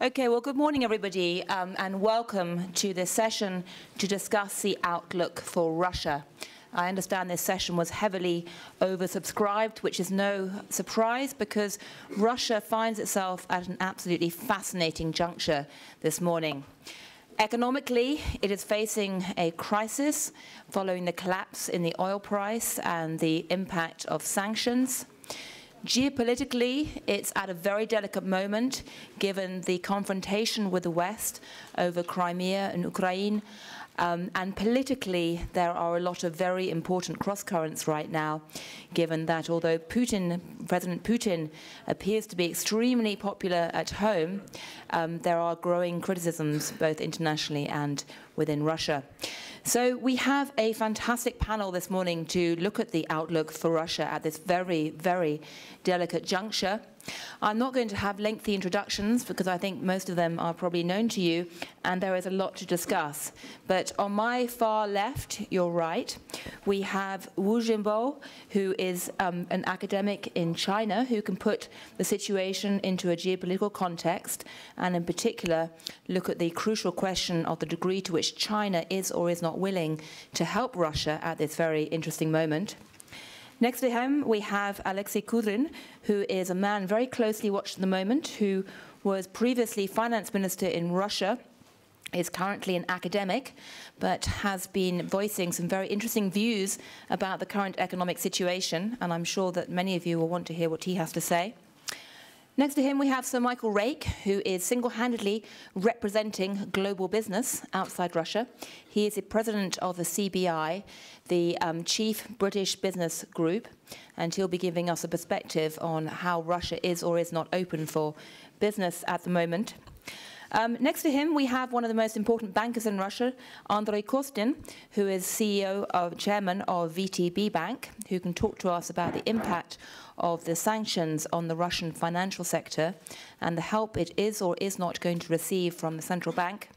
Okay, well, good morning, everybody, um, and welcome to this session to discuss the outlook for Russia. I understand this session was heavily oversubscribed, which is no surprise because Russia finds itself at an absolutely fascinating juncture this morning. Economically, it is facing a crisis following the collapse in the oil price and the impact of sanctions. Geopolitically, it's at a very delicate moment given the confrontation with the West over Crimea and Ukraine um, and politically, there are a lot of very important cross currents right now, given that although Putin, President Putin appears to be extremely popular at home, um, there are growing criticisms both internationally and within Russia. So we have a fantastic panel this morning to look at the outlook for Russia at this very, very delicate juncture. I'm not going to have lengthy introductions because I think most of them are probably known to you and there is a lot to discuss. But on my far left, your right, we have Wu Xinbo, who is um, an academic in China who can put the situation into a geopolitical context and in particular look at the crucial question of the degree to which China is or is not willing to help Russia at this very interesting moment. Next to him, we have Alexei Kudrin, who is a man very closely watched at the moment, who was previously finance minister in Russia, is currently an academic, but has been voicing some very interesting views about the current economic situation, and I'm sure that many of you will want to hear what he has to say. Next to him, we have Sir Michael Rake, who is single-handedly representing global business outside Russia. He is the president of the CBI, the um, chief British business group, and he'll be giving us a perspective on how Russia is or is not open for business at the moment. Um, next to him, we have one of the most important bankers in Russia, Andrei Kostin, who is CEO of chairman of VTB Bank, who can talk to us about the impact of the sanctions on the Russian financial sector and the help it is or is not going to receive from the central bank.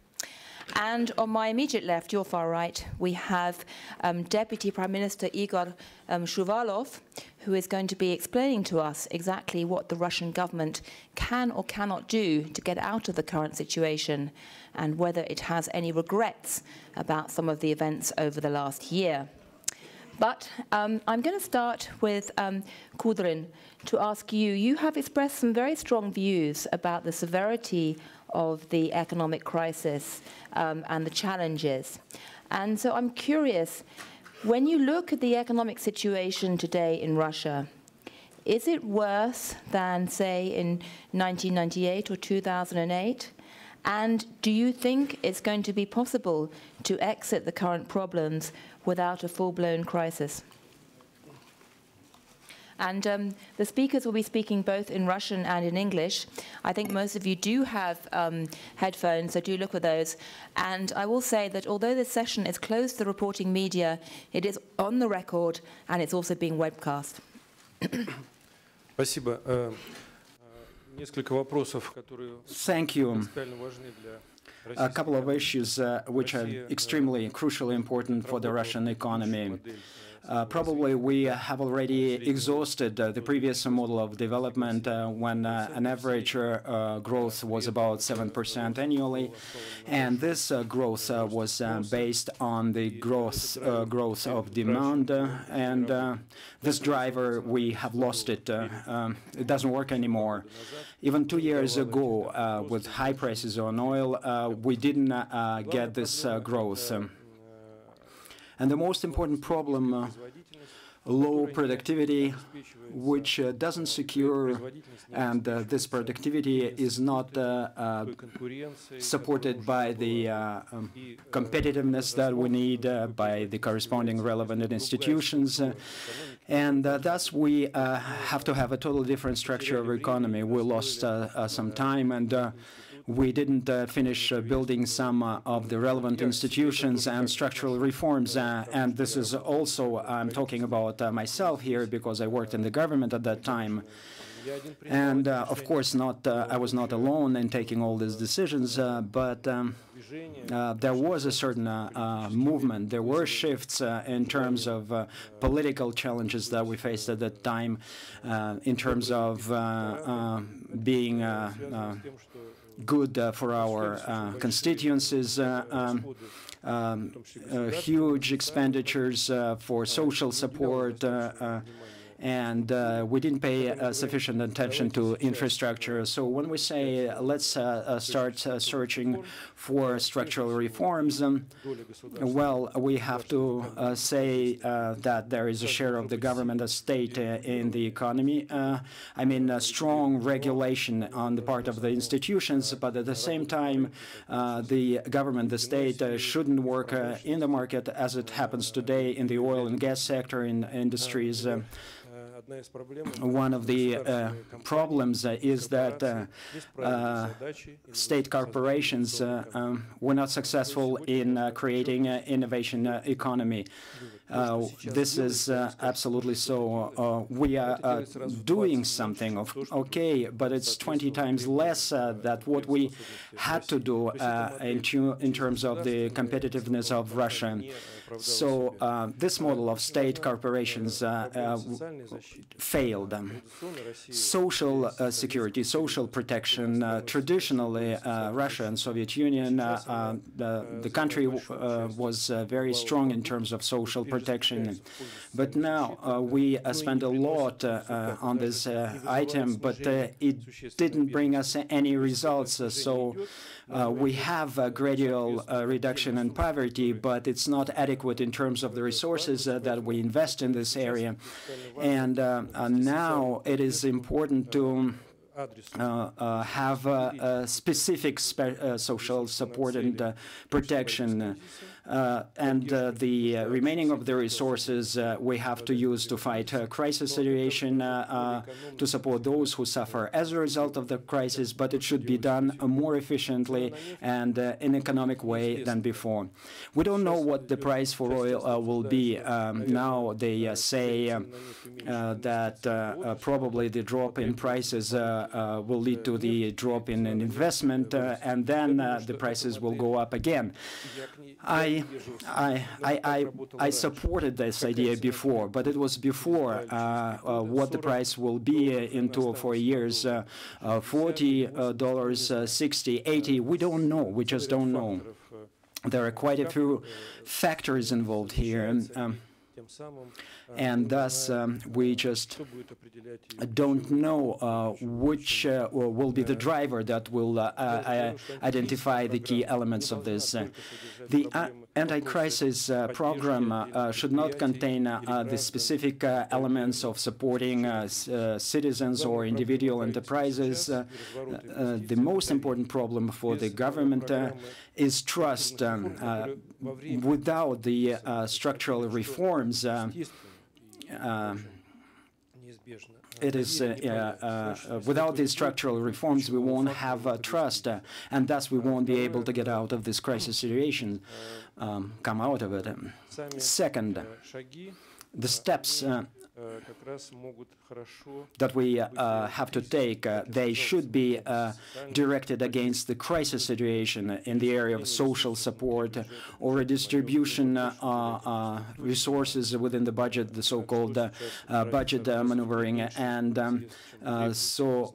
And on my immediate left, your far right, we have um, Deputy Prime Minister Igor um, Shuvalov, who is going to be explaining to us exactly what the Russian government can or cannot do to get out of the current situation and whether it has any regrets about some of the events over the last year. But um, I'm going to start with um, Kudrin to ask you. You have expressed some very strong views about the severity of the economic crisis um, and the challenges. And so I'm curious, when you look at the economic situation today in Russia, is it worse than, say, in 1998 or 2008? And do you think it's going to be possible to exit the current problems without a full-blown crisis? And um, the speakers will be speaking both in Russian and in English. I think most of you do have um, headphones, so do look at those. And I will say that although this session is closed to the reporting media, it is on the record and it's also being webcast. Спасибо. Э, Thank you. A couple of issues uh, which are extremely crucially important for the Russian economy. Uh, probably we have already exhausted uh, the previous model of development uh, when uh, an average uh, growth was about 7% annually. And this growth was based on the growth, growth of demand. and this driver, we have lost it. Um, it doesn't work anymore. Even two years ago, with high prices on oil, we didn't get this growth. And the most important problem, uh, low productivity, which uh, doesn't secure, and uh, this productivity is not uh, uh, supported by the um, competitiveness that we need by the corresponding relevant institutions. and thus, we have to have a totally different structure of economy. We lost some time and we didn't uh, finish uh, building some uh, of the relevant institutions and structural reforms. Uh, and this is also, I'm talking about uh, myself here because I worked in the government at that time. And uh, of course, not uh, I was not alone in taking all these decisions, uh, but um, uh, there was a certain movement. There were shifts in terms of political challenges that we faced at that time, in terms of being good uh, for our uh, constituencies. Uh, um, um, huge expenditures for social support, and uh, we didn't pay uh, sufficient attention to infrastructure. So when we say uh, let's start uh, searching for structural reforms, um, well, we have to uh, say that there is a share of the government, a state in the economy. I mean, strong regulation on the part of the institutions, but at the same time, the government, the state, shouldn't work in the market as it happens today in the oil and gas sector, in industries. One of the uh, problems uh, is that uh, uh state corporations uh, um, were not successful in uh, creating an innovation economy. Uh, this is uh, absolutely so. Uh, we are doing something, of, okay, but it's 20 times less than what we had to do in, in, terms of the competitiveness of Russia. So uh, this model of state corporations uh, uh, failed. Social security, social protection, traditionally Russia and Soviet Union, the, the, country was very strong in terms of social protection. But now uh, we uh, spent a lot uh, on this item, but it didn't bring us any results. so uh, we have a gradual uh, reduction in poverty, but it's not adequate in terms of the resources uh, that we invest in this area. And now it is important to Uh, uh, have specific spe uh, social support and protection. Uh, and uh, the uh, remaining of the resources we have to use to fight a crisis situation, to support those who suffer as a result of the crisis, but it should be done more efficiently and in economic way than before. We don't know what the price for oil will be. Um, now they say that probably the drop in prices will lead to the drop in an investment, and then the prices will go up again. I I, I, I, I, supported this idea before, but it was before uh, uh, what the price will be in two or four years, uh, uh $40, uh, 60, 80, we don't know, we just don't know. There are quite a few factors involved here. Um, and thus um, we just don't know uh, which uh, will be the driver that will uh, uh identify the key elements of this. the uh, anti-crisis uh, program should not contain the specific elements of supporting citizens or individual enterprises. the most important problem for the government is trust. Um, without the structural reforms, uh, it is uh, uh, without these structural reforms, we won't have trust, and thus we won't be able to get out of this crisis situation, um, come out of it. Second, the steps that we uh, have to take, uh, they should be uh, directed against the crisis situation in the area of social support or redistribution uh, uh, resources within the budget, the so-called uh, budget maneuvering. And um, so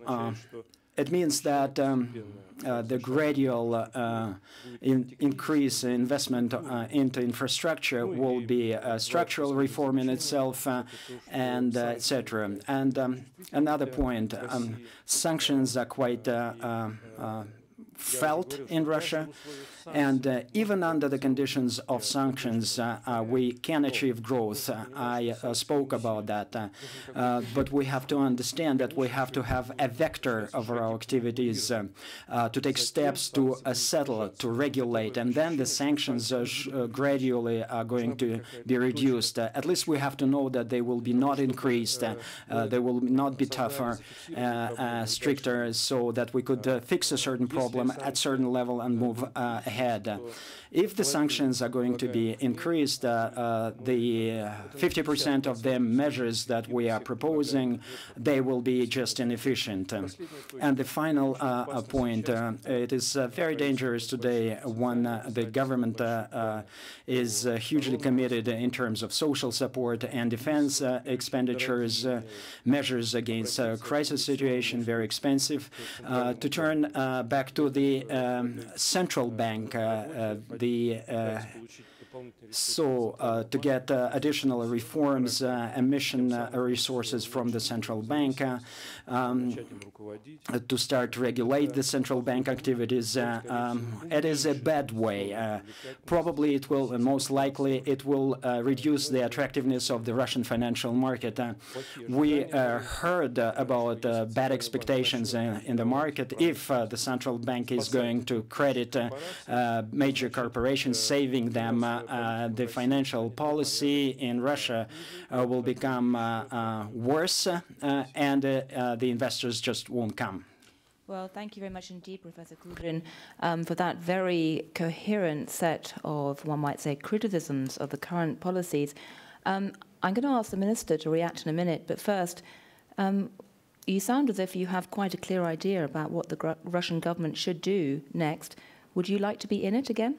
it means that um, uh, the gradual uh, in increase in investment uh, into infrastructure will be a structural reform in itself, uh, and uh, etc. And um, another point, um, sanctions are quite uh, felt in Russia. And uh, even under the conditions of sanctions, uh, uh, we can achieve growth. I uh, spoke about that. Uh, uh, but we have to understand that we have to have a vector of our activities to take steps to settle, to regulate, and then the sanctions gradually are going to be reduced. at least we have to know that they will be not increased, they will not be tougher, stricter, so that we could fix a certain problem problem at certain level and move ahead ahead. Uh, if the sanctions are going to be increased, uh, uh, the uh, 50% of the measures that we are proposing, they will be just inefficient. And the final point, it is very dangerous today when the government is hugely committed in terms of social support and defense expenditures, measures against crisis situation, very expensive. to turn back to the um, central bank, the uh, so uh, to get uh, additional reforms, uh, emission resources from the central bank, um, to start to regulate the central bank activities, um, it is a bad way. probably it will, and most likely it will reduce the attractiveness of the Russian financial market. we heard about bad expectations in the market if the central bank is going to credit major corporations, saving them uh, the financial policy in Russia uh, will become uh, worse and the investors just won't come. Well, thank you very much indeed, Professor Kudrin, um, for that very coherent set of, one might say, criticisms of the current policies. Um, I'm going to ask the Minister to react in a minute, but first, um, you sound as if you have quite a clear idea about what the Russian government should do next. Would you like to be in it again?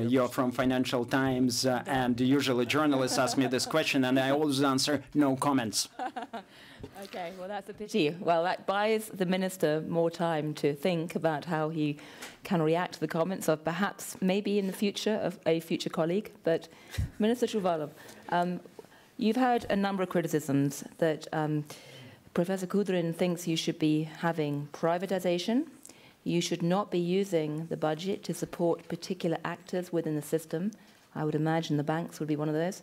You're from Financial Times, uh, and usually journalists ask me this question, and I always answer no comments. okay, well that's a pity. Well, that buys the minister more time to think about how he can react to the comments of perhaps maybe in the future of a future colleague. But Minister Shuvalov. Um, You've heard a number of criticisms that um, Professor Kudrin thinks you should be having privatization. You should not be using the budget to support particular actors within the system. I would imagine the banks would be one of those.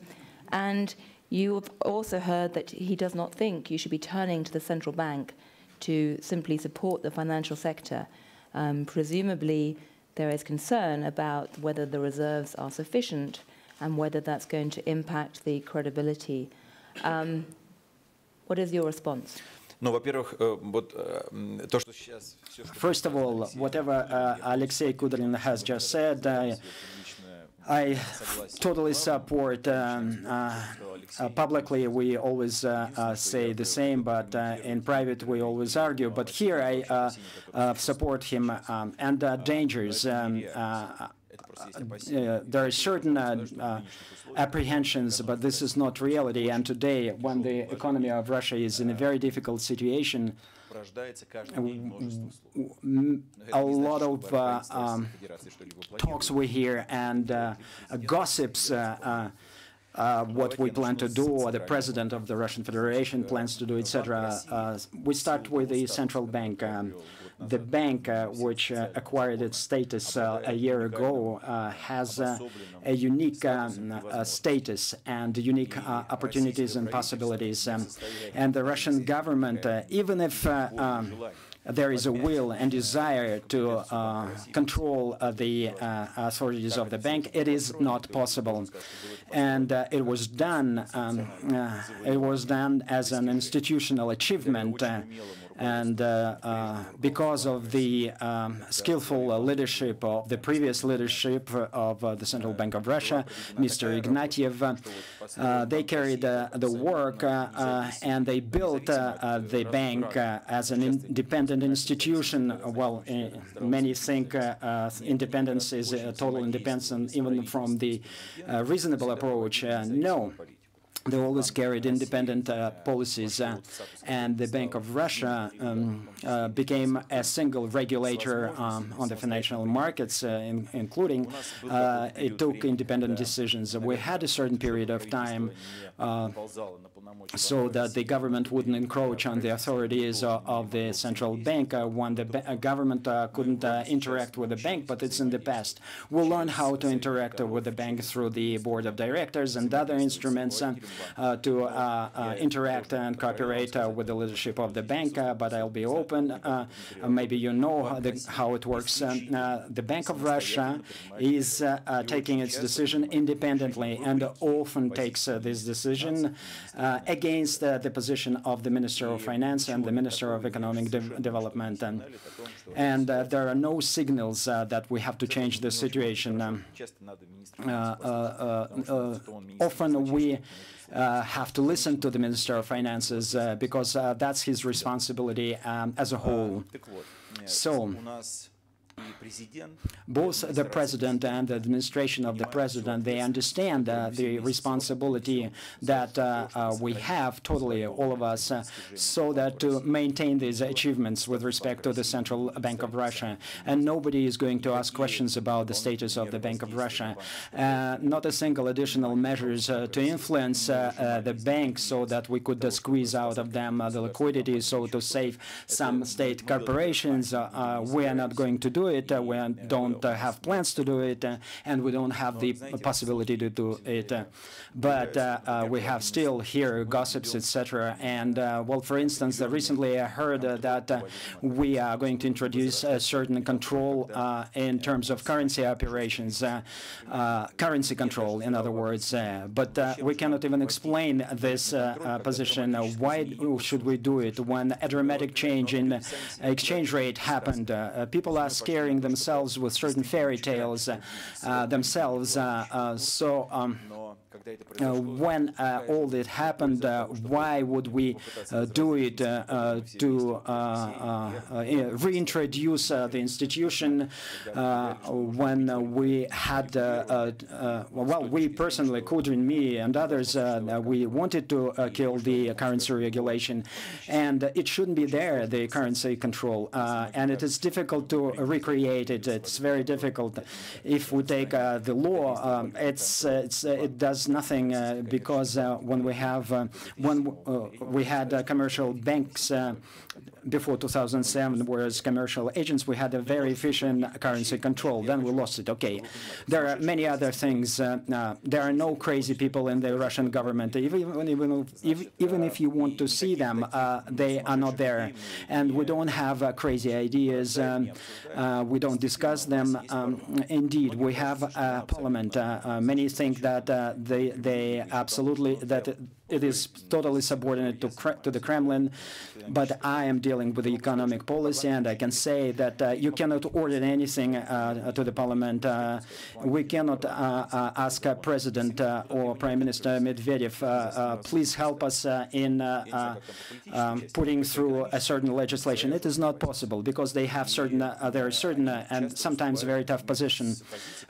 And you have also heard that he does not think you should be turning to the central bank to simply support the financial sector. Um, presumably, there is concern about whether the reserves are sufficient and whether that's going to impact the credibility. Um, what is your response? Э, First of all, whatever uh, Alexei Kudrin has just said, uh, I totally support. Um, uh, uh, publicly, we always uh, uh say the same, but uh, in private, we always argue. But here, I uh, support him um, and dangers. Um, uh, there are certain uh, uh, apprehensions, but this is not reality. And today, when the economy of Russia is in a very difficult situation, a lot of uh, um, talks we hear and uh, gossips uh, uh, what we plan to do, or the president of the Russian Federation plans to do, etc. Uh, we start with the central bank. Um, the bank, uh, which uh, acquired its status uh, a year ago, has a unique um, status and unique opportunities and possibilities. Um, and the Russian government, even if um, there is a will and desire to uh, control uh, the uh, authorities of the bank, it is not possible. And it was done. Um, it was done as an institutional achievement and uh, uh, because of the um, skillful uh, leadership of the previous leadership of uh, the Central Bank of Russia, Mr. Ignatiev, uh, they carried uh, the work and they built the bank as an independent institution. Well, eh, many think independence is total independence even from the reasonable approach. no they always carried independent uh, policies, uh, and the Bank of Russia um, uh, became a single regulator um, on the financial markets, uh, in, including uh, it took independent decisions. We had a certain period of time uh, so that the government wouldn't encroach on the authorities uh, of the central bank uh, when the uh, government uh, couldn't uh, interact with the bank, but it's in the past. We'll learn how to interact with the bank through the board of directors and other instruments uh, to interact and cooperate with the leadership of the bank, but I'll be open. maybe you know how, the, how it works. the Bank of Russia is taking its decision independently and often takes this decision against the position of the Minister of Finance and the Minister of Economic De Development. And, and uh, there are no signals uh, that we have to change the situation. Um, uh, uh, uh, often we have to listen to the Minister of Finances because that's his responsibility um, as a whole. So, both the president and the administration of the president, they understand uh, the responsibility that uh, uh, we have, totally, all of us, uh, so that to maintain these achievements with respect to the Central Bank of Russia. And nobody is going to ask questions about the status of the Bank of Russia. Uh, not a single additional measures uh, to influence the bank so that we could squeeze out of them the liquidity, so to save some state corporations. we are not going to do it. Uh, we don't uh, have plans to do it, uh, and we don't have the possibility to do it. Uh, but uh, we uh, have still here gossips, etc. And well, for instance, recently I heard that we are going to introduce a certain control in terms of currency operations, currency control, in other words. but we cannot even explain this position. why should we do it when a dramatic change in exchange rate happened? people are scaring themselves with certain fairy tales uh, themselves. Uh, so um, uh, when uh, all that happened, uh, why would we do it to reintroduce the institution when we had, well, we personally, Kudrin, me, and others, we wanted to kill the currency regulation, and it shouldn't be there, the currency control, and it is difficult to recreate it. It's very difficult. If we take the law, um, it's, it's it does nothing uh, because uh, when we have uh, when we had commercial banks before 2007, whereas commercial agents, we had a very efficient currency control. Then we lost it. Okay, there are many other things. Uh, uh, there are no crazy people in the Russian government. Even even if, even if you want to see them, uh, they are not there, and we don't have uh, crazy ideas. Um, uh, we don't discuss them. Um, indeed, we have a parliament. Uh, many think that they they absolutely that it is totally subordinate to, to the Kremlin, but I am dealing with the economic policy, and I can say that uh, you cannot order anything uh, to the parliament. Uh, we cannot uh, uh, ask president uh, or Prime Minister Medvedev, please help us in um, putting through a certain legislation. It is not possible because they have certain, there are certain and sometimes very tough position.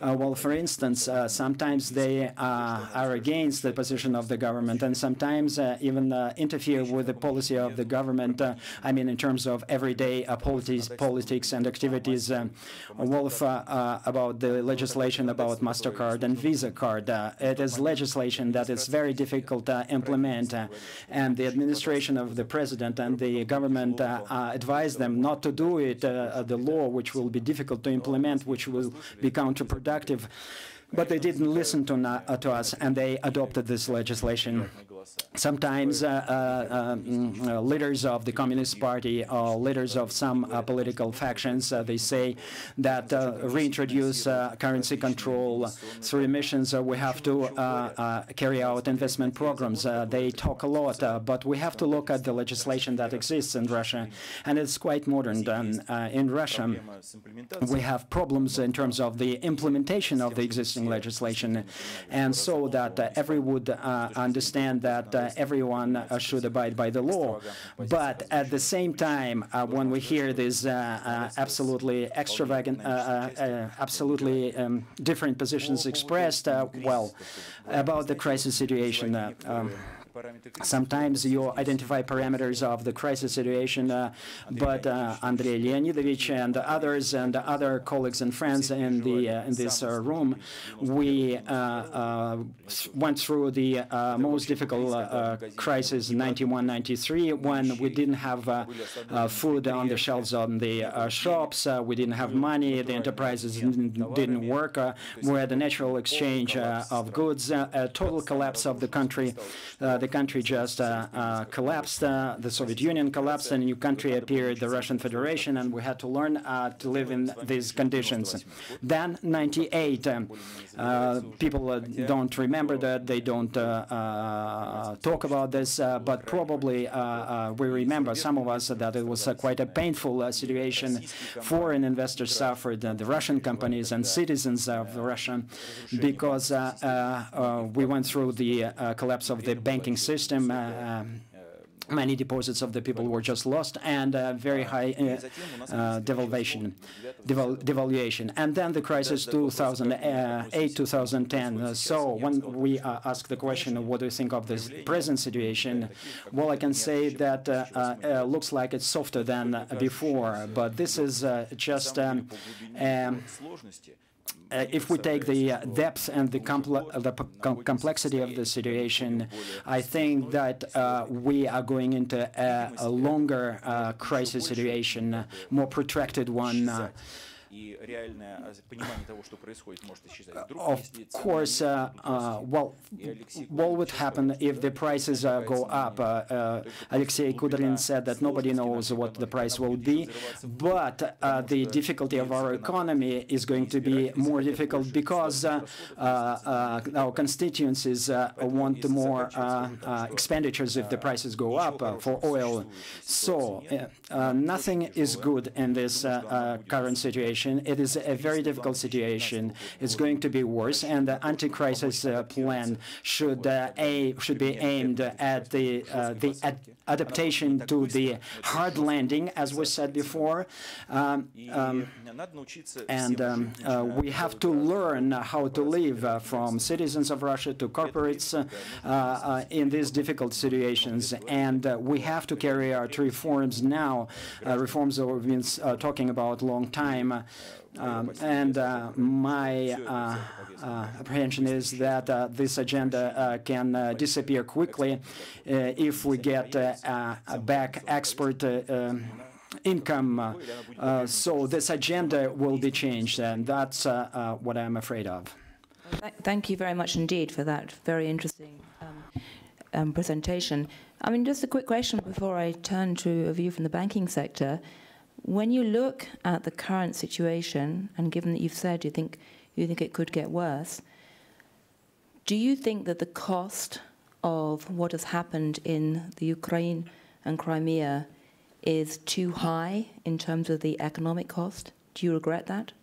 well, for instance, sometimes they are against the position of the government, and sometimes uh, even uh, interfere with the policy of the government. Uh, I mean, in terms of everyday uh, politics, politics and activities. Um, Wolf uh, uh, about the legislation about Mastercard and Visa card. it is legislation that is very difficult to implement, and the administration of the president and the government advise them not to do it. the law, which will be difficult to implement, which will be counterproductive. But they didn't listen to, uh, to us, and they adopted this legislation. Sometimes uh, uh, um, uh, leaders of the Communist Party or leaders of some uh, political factions, uh, they say that reintroduce currency control through emissions, we have to carry out investment programs. they talk a lot, but we have to look at the legislation that exists in Russia, and it's quite modern. In Russia, we have problems in terms of the implementation of the existing legislation, and so that everyone would understand that that uh, everyone uh, should abide by the law. But at the same time, uh, when we hear these absolutely extravagant, absolutely um, different positions expressed, well, about the crisis situation, um, sometimes you identify parameters of the crisis situation, uh, but uh, Andrei Leonidovich and others and other colleagues and friends in the uh, in this uh, room, we uh, uh went through the uh, most difficult uh, crisis in 91-93 when we didn't have food on the shelves on the shops, we didn't have money, the enterprises didn't work, we had a natural exchange of goods, a total collapse of the country. The country just uh, uh, collapsed, uh, the Soviet Union collapsed, and a new country appeared, the Russian Federation, and we had to learn to live in these conditions. Then 98, um, uh, people uh, don't remember that, they don't uh, talk about this, but probably we remember, some of us, that it was quite a painful situation. Foreign investors suffered, the Russian companies and citizens of Russia, because we went through the collapse of the banking system, um, many deposits of the people were just lost and uh, very high uh, uh, devaluation, deval devaluation. And then the crisis 2008, 2010. so when we uh, ask the question, what do you think of this present situation? Well, I can say that uh, uh, looks like it's softer than before, but this is just um, um, uh, if we take the uh, depth and the, the complexity of the situation, I think that uh, we are going into a, a longer uh, crisis situation, more protracted one. Uh, of course, uh, uh, well, what would happen if the prices uh, go up? Uh, uh, Alexei Kudrin said that nobody knows what the price will be, but uh, the difficulty of our economy is going to be more difficult because our constituencies want more expenditures if the prices go up for oil. So nothing is good in this current situation. It is a very difficult situation. It's going to be worse, and the anti-crisis uh, plan should uh, a should be aimed at the uh, the ad adaptation to the hard landing, as was said before. Um, um, and um, uh, we have to learn how to live uh, from citizens of Russia to corporates uh, in these difficult situations. And we have to carry out reforms now, reforms that we've been talking about a long time. Um, and uh, my uh, uh, apprehension is that uh, this agenda uh, can uh, disappear quickly if we get back export um, income. so this agenda will be changed, and that's what I'm afraid of. Thank you very much indeed for that very interesting um, um, presentation. I mean, just a quick question before I turn to a view from the banking sector. When you look at the current situation, and given that you've said you think you think it could get worse, do you think that the cost of what has happened in the Ukraine and Crimea is too high in terms of the economic cost? Do you regret that?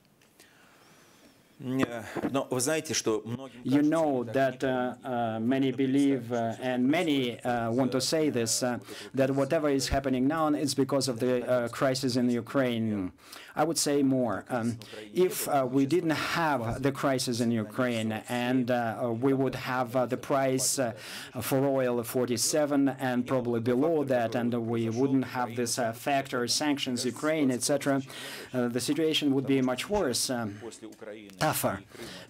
You know that uh, uh, many believe, uh, and many uh, want to say this, uh, that whatever is happening now is because of the uh, crisis in Ukraine. I would say more. Um, if we didn't have the crisis in Ukraine and we would have the price for oil of 47 and probably below that, and we wouldn't have this factor, sanctions, Ukraine, etc., the situation would be much worse. Um,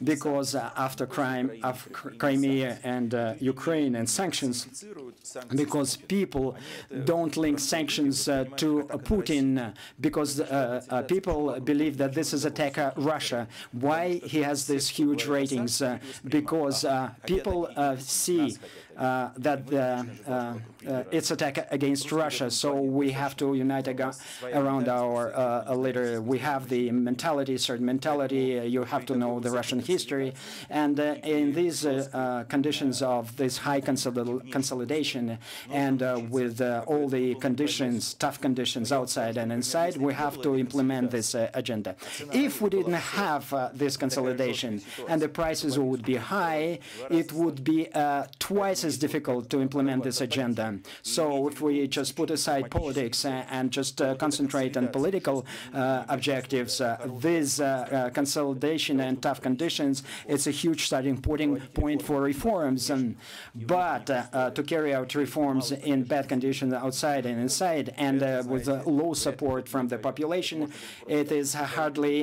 because uh, after crime, Crimea and uh, Ukraine and sanctions, because people don't link sanctions uh, to Putin, because people believe that this is attack Russia. Why he has these huge ratings? because people see uh, that uh, uh, its attack against Russia. So we have to unite around our uh, leader. We have the mentality, certain mentality. Uh, you have to know the Russian history, and uh, in these conditions of this high consolidation and with all the conditions, tough conditions outside and inside, we have to implement this agenda. If we didn't have this consolidation and the prices would be high, it would be twice as is difficult to implement this agenda. So if we just put aside politics uh, and just uh, concentrate on political uh, objectives, uh, this uh, uh, consolidation and tough conditions, it's a huge starting point for reforms. And, but to carry out reforms in bad conditions outside and inside, and with low support from the population, it is hardly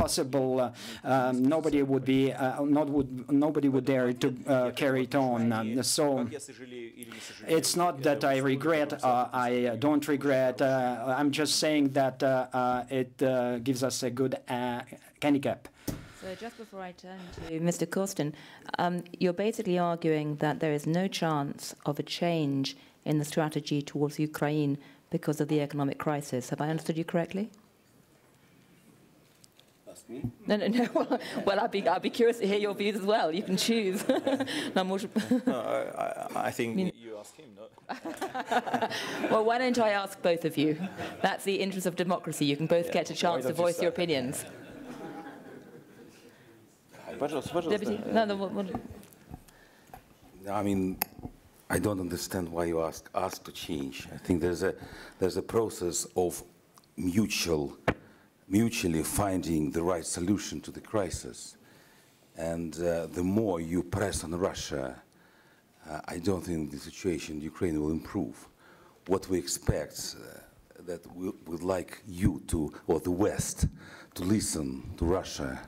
possible. Um, nobody would be, not would, nobody would dare to carry it on. Um, So it's not that I regret, uh, I don't regret. Uh, I'm just saying that uh, it gives us a good handicap. So just before I turn to Mr. Kostin, um, you're basically arguing that there is no chance of a change in the strategy towards Ukraine because of the economic crisis. Have I understood you correctly? Me? No, no, no. Well, well, I'd, be, I'd be curious to hear your views as well. You can choose. no, I, I, think I mean, you ask him, no? well, why don't I ask both of you? That's the interest of democracy. You can both yeah. get a chance to voice your opinions. Deputy, uh, no, no, I mean, I don't understand why you ask ask to change. I think there's a there's a process of mutual mutually finding the right solution to the crisis. And uh, the more you press on Russia, uh, I don't think the situation in Ukraine will improve. What we expect uh, that we would like you to, or the West, to listen to Russia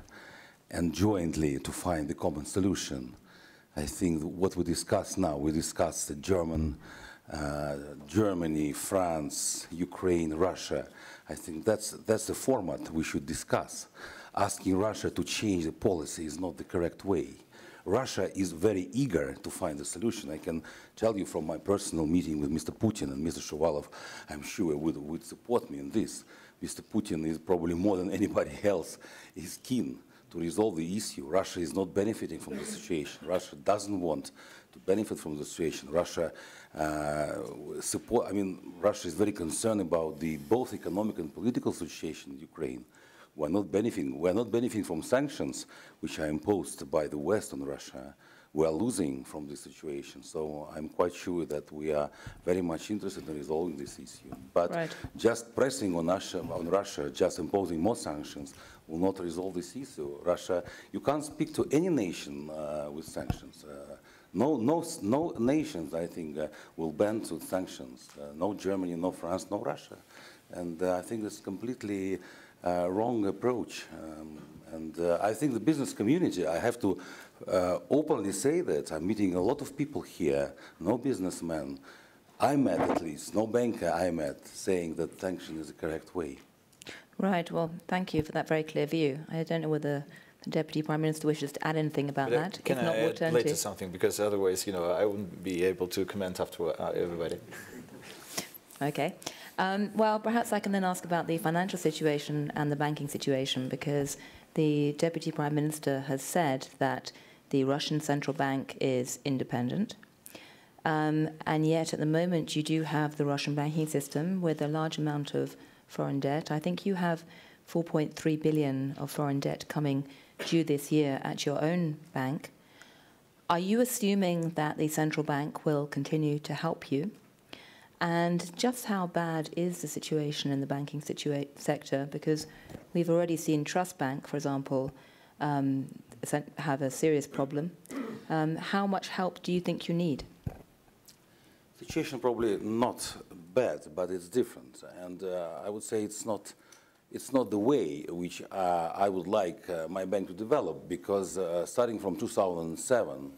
and jointly to find the common solution. I think what we discuss now, we discuss the German, uh, Germany, France, Ukraine, Russia, I think that's, that's the format we should discuss. Asking Russia to change the policy is not the correct way. Russia is very eager to find a solution. I can tell you from my personal meeting with Mr. Putin and Mr. Shuvalov, I'm sure would, would support me in this. Mr. Putin is probably more than anybody else is keen to resolve the issue. Russia is not benefiting from the situation. Russia doesn't want to benefit from the situation. Russia support, I mean, Russia is very concerned about the both economic and political situation in Ukraine. We're not benefiting, we're not benefiting from sanctions which are imposed by the West on Russia. We are losing from this situation. So I'm quite sure that we are very much interested in resolving this issue. But right. just pressing on Russia, on Russia, just imposing more sanctions will not resolve this issue. Russia, you can't speak to any nation uh, with sanctions. Uh, no, no, no nations, I think, uh, will bend to sanctions. Uh, no Germany, no France, no Russia. And uh, I think it's completely uh, wrong approach. Um, and uh, I think the business community, I have to uh, openly say that I'm meeting a lot of people here, no businessmen. I met at least, no banker I met, saying that sanction is the correct way. Right, well, thank you for that very clear view. I don't know whether the Deputy Prime Minister wishes to add anything about but that. Can if not, I we'll add later to... something? Because otherwise, you know, I wouldn't be able to comment after uh, everybody. Okay. Um, well, perhaps I can then ask about the financial situation and the banking situation, because the Deputy Prime Minister has said that the Russian Central Bank is independent. Um, and yet, at the moment, you do have the Russian banking system with a large amount of foreign debt. I think you have 4.3 billion of foreign debt coming due this year at your own bank. Are you assuming that the central bank will continue to help you? And just how bad is the situation in the banking sector? Because we've already seen Trust Bank, for example, um, have a serious problem. Um, how much help do you think you need? Situation probably not bad, but it's different. And uh, I would say it's not it's not the way which uh, I would like uh, my bank to develop because uh, starting from 2007,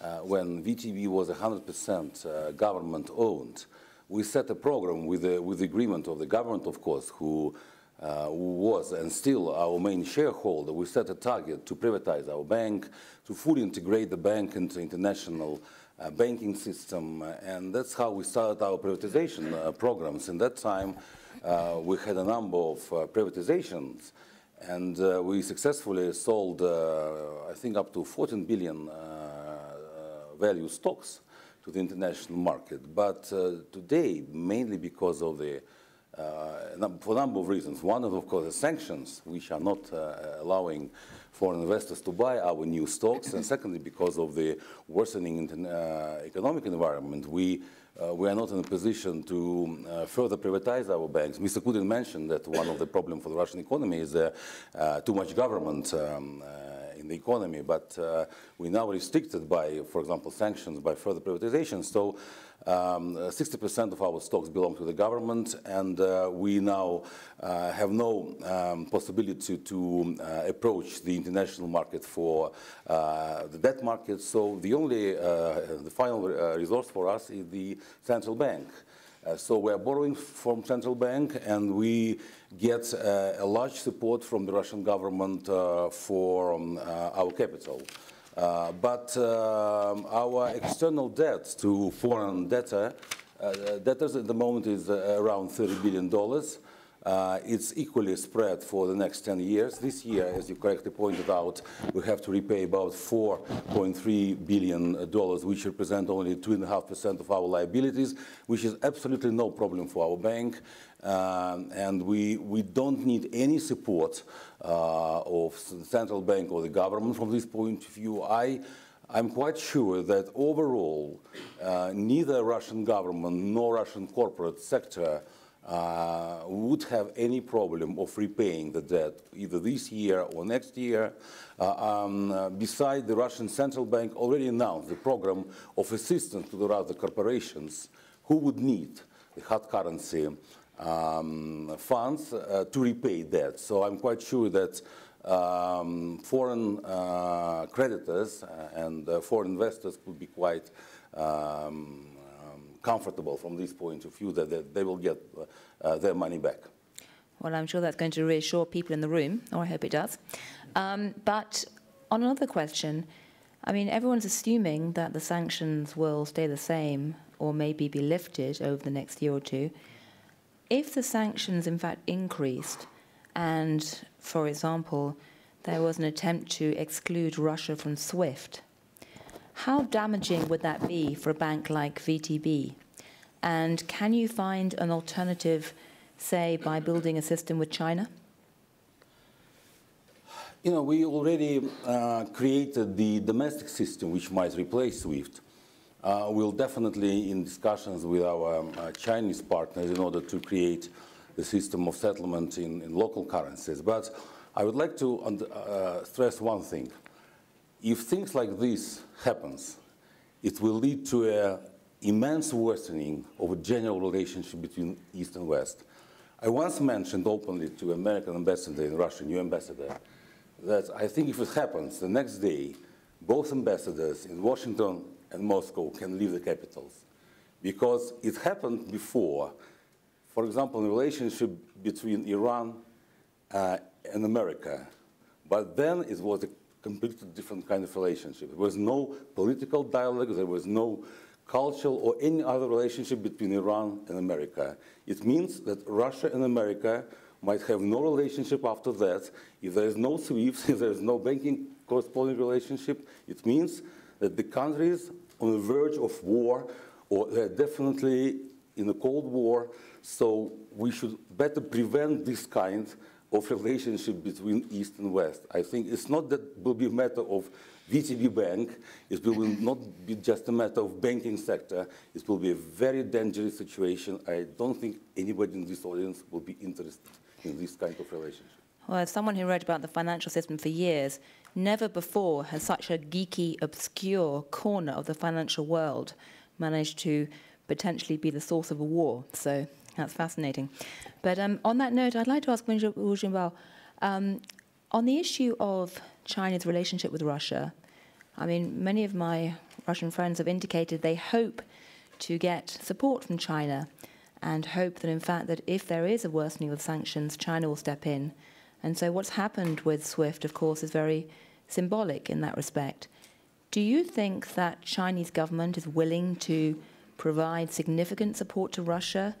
uh, when VTB was 100% uh, government owned, we set a program with the, with the agreement of the government, of course, who, uh, who was and still our main shareholder. We set a target to privatize our bank, to fully integrate the bank into international banking system, and that's how we started our privatization programs. In that time, uh, we had a number of uh, privatizations, and uh, we successfully sold, I think, up to 14 billion value stocks to the international market. But today, mainly because of the uh, for a number of reasons. One is, of course, the sanctions, which are not uh, allowing foreign investors to buy our new stocks, and secondly, because of the worsening uh, economic environment, we uh, we are not in a position to uh, further privatize our banks. Mr. Kudrin mentioned that one of the problems for the Russian economy is uh, too much government um, in the economy, but we're now restricted by, for example, sanctions by further privatization. So 60% um, of our stocks belong to the government, and uh, we now uh, have no um, possibility to uh, approach the international market for uh, the debt market. So the only, uh, the final uh, resource for us is the central bank. so we are borrowing from central bank, and we get a large support from the Russian government for um, our capital. Uh, but um, our external debt to foreign debtor, uh, debtors at the moment is around $30 billion. Uh, it's equally spread for the next 10 years. This year, as you correctly pointed out, we have to repay about $4.3 billion, which represent only 2.5% of our liabilities, which is absolutely no problem for our bank. Um, and we, we don't need any support uh, of the central bank or the government from this point of view. I, I'm quite sure that overall, uh, neither Russian government nor Russian corporate sector uh, would have any problem of repaying the debt either this year or next year. Uh, um, uh, besides, the Russian central bank already announced the program of assistance to the other corporations who would need the hard currency um, funds uh, to repay debt. So I'm quite sure that um, foreign uh, creditors and foreign investors would be quite um, comfortable from this point of view that, they will get uh, their money back. Well, I'm sure that's going to reassure people in the room, or I hope it does. Um, but on another question, I mean, everyone's assuming that the sanctions will stay the same or maybe be lifted over the next year or two. If the sanctions, in fact, increased, and, for example, there was an attempt to exclude Russia from SWIFT, how damaging would that be for a bank like VTB? And can you find an alternative, say, by building a system with China? You know, we already uh, created the domestic system which might replace SWIFT. Uh, we'll definitely in discussions with our um, uh, Chinese partners in order to create the system of settlement in, in local currencies. But I would like to uh, stress one thing. If things like this happens, it will lead to an immense worsening of a general relationship between East and West. I once mentioned openly to American ambassador in Russia, new ambassador, that I think if it happens the next day, both ambassadors in Washington and Moscow can leave the capitals. Because it happened before, for example, in the relationship between Iran uh, and America. But then it was completely different kind of relationship. There was no political dialogue, there was no cultural or any other relationship between Iran and America. It means that Russia and America might have no relationship after that. If there is no SWIFT, if there is no banking corresponding relationship, it means that the countries on the verge of war, or they're definitely in a Cold War, so we should better prevent this kind of relationship between East and West. I think it's not that it will be a matter of VTB Bank, it will not be just a matter of banking sector, it will be a very dangerous situation. I don't think anybody in this audience will be interested in this kind of relationship. Well, as someone who wrote about the financial system for years, never before has such a geeky, obscure corner of the financial world managed to potentially be the source of a war. So that's fascinating. But um, on that note, I'd like to ask Wu Xinbo, um, on the issue of China's relationship with Russia, I mean, many of my Russian friends have indicated they hope to get support from China and hope that, in fact, that if there is a worsening of sanctions, China will step in and so what's happened with SWIFT, of course, is very symbolic in that respect. Do you think that Chinese government is willing to provide significant support to Russia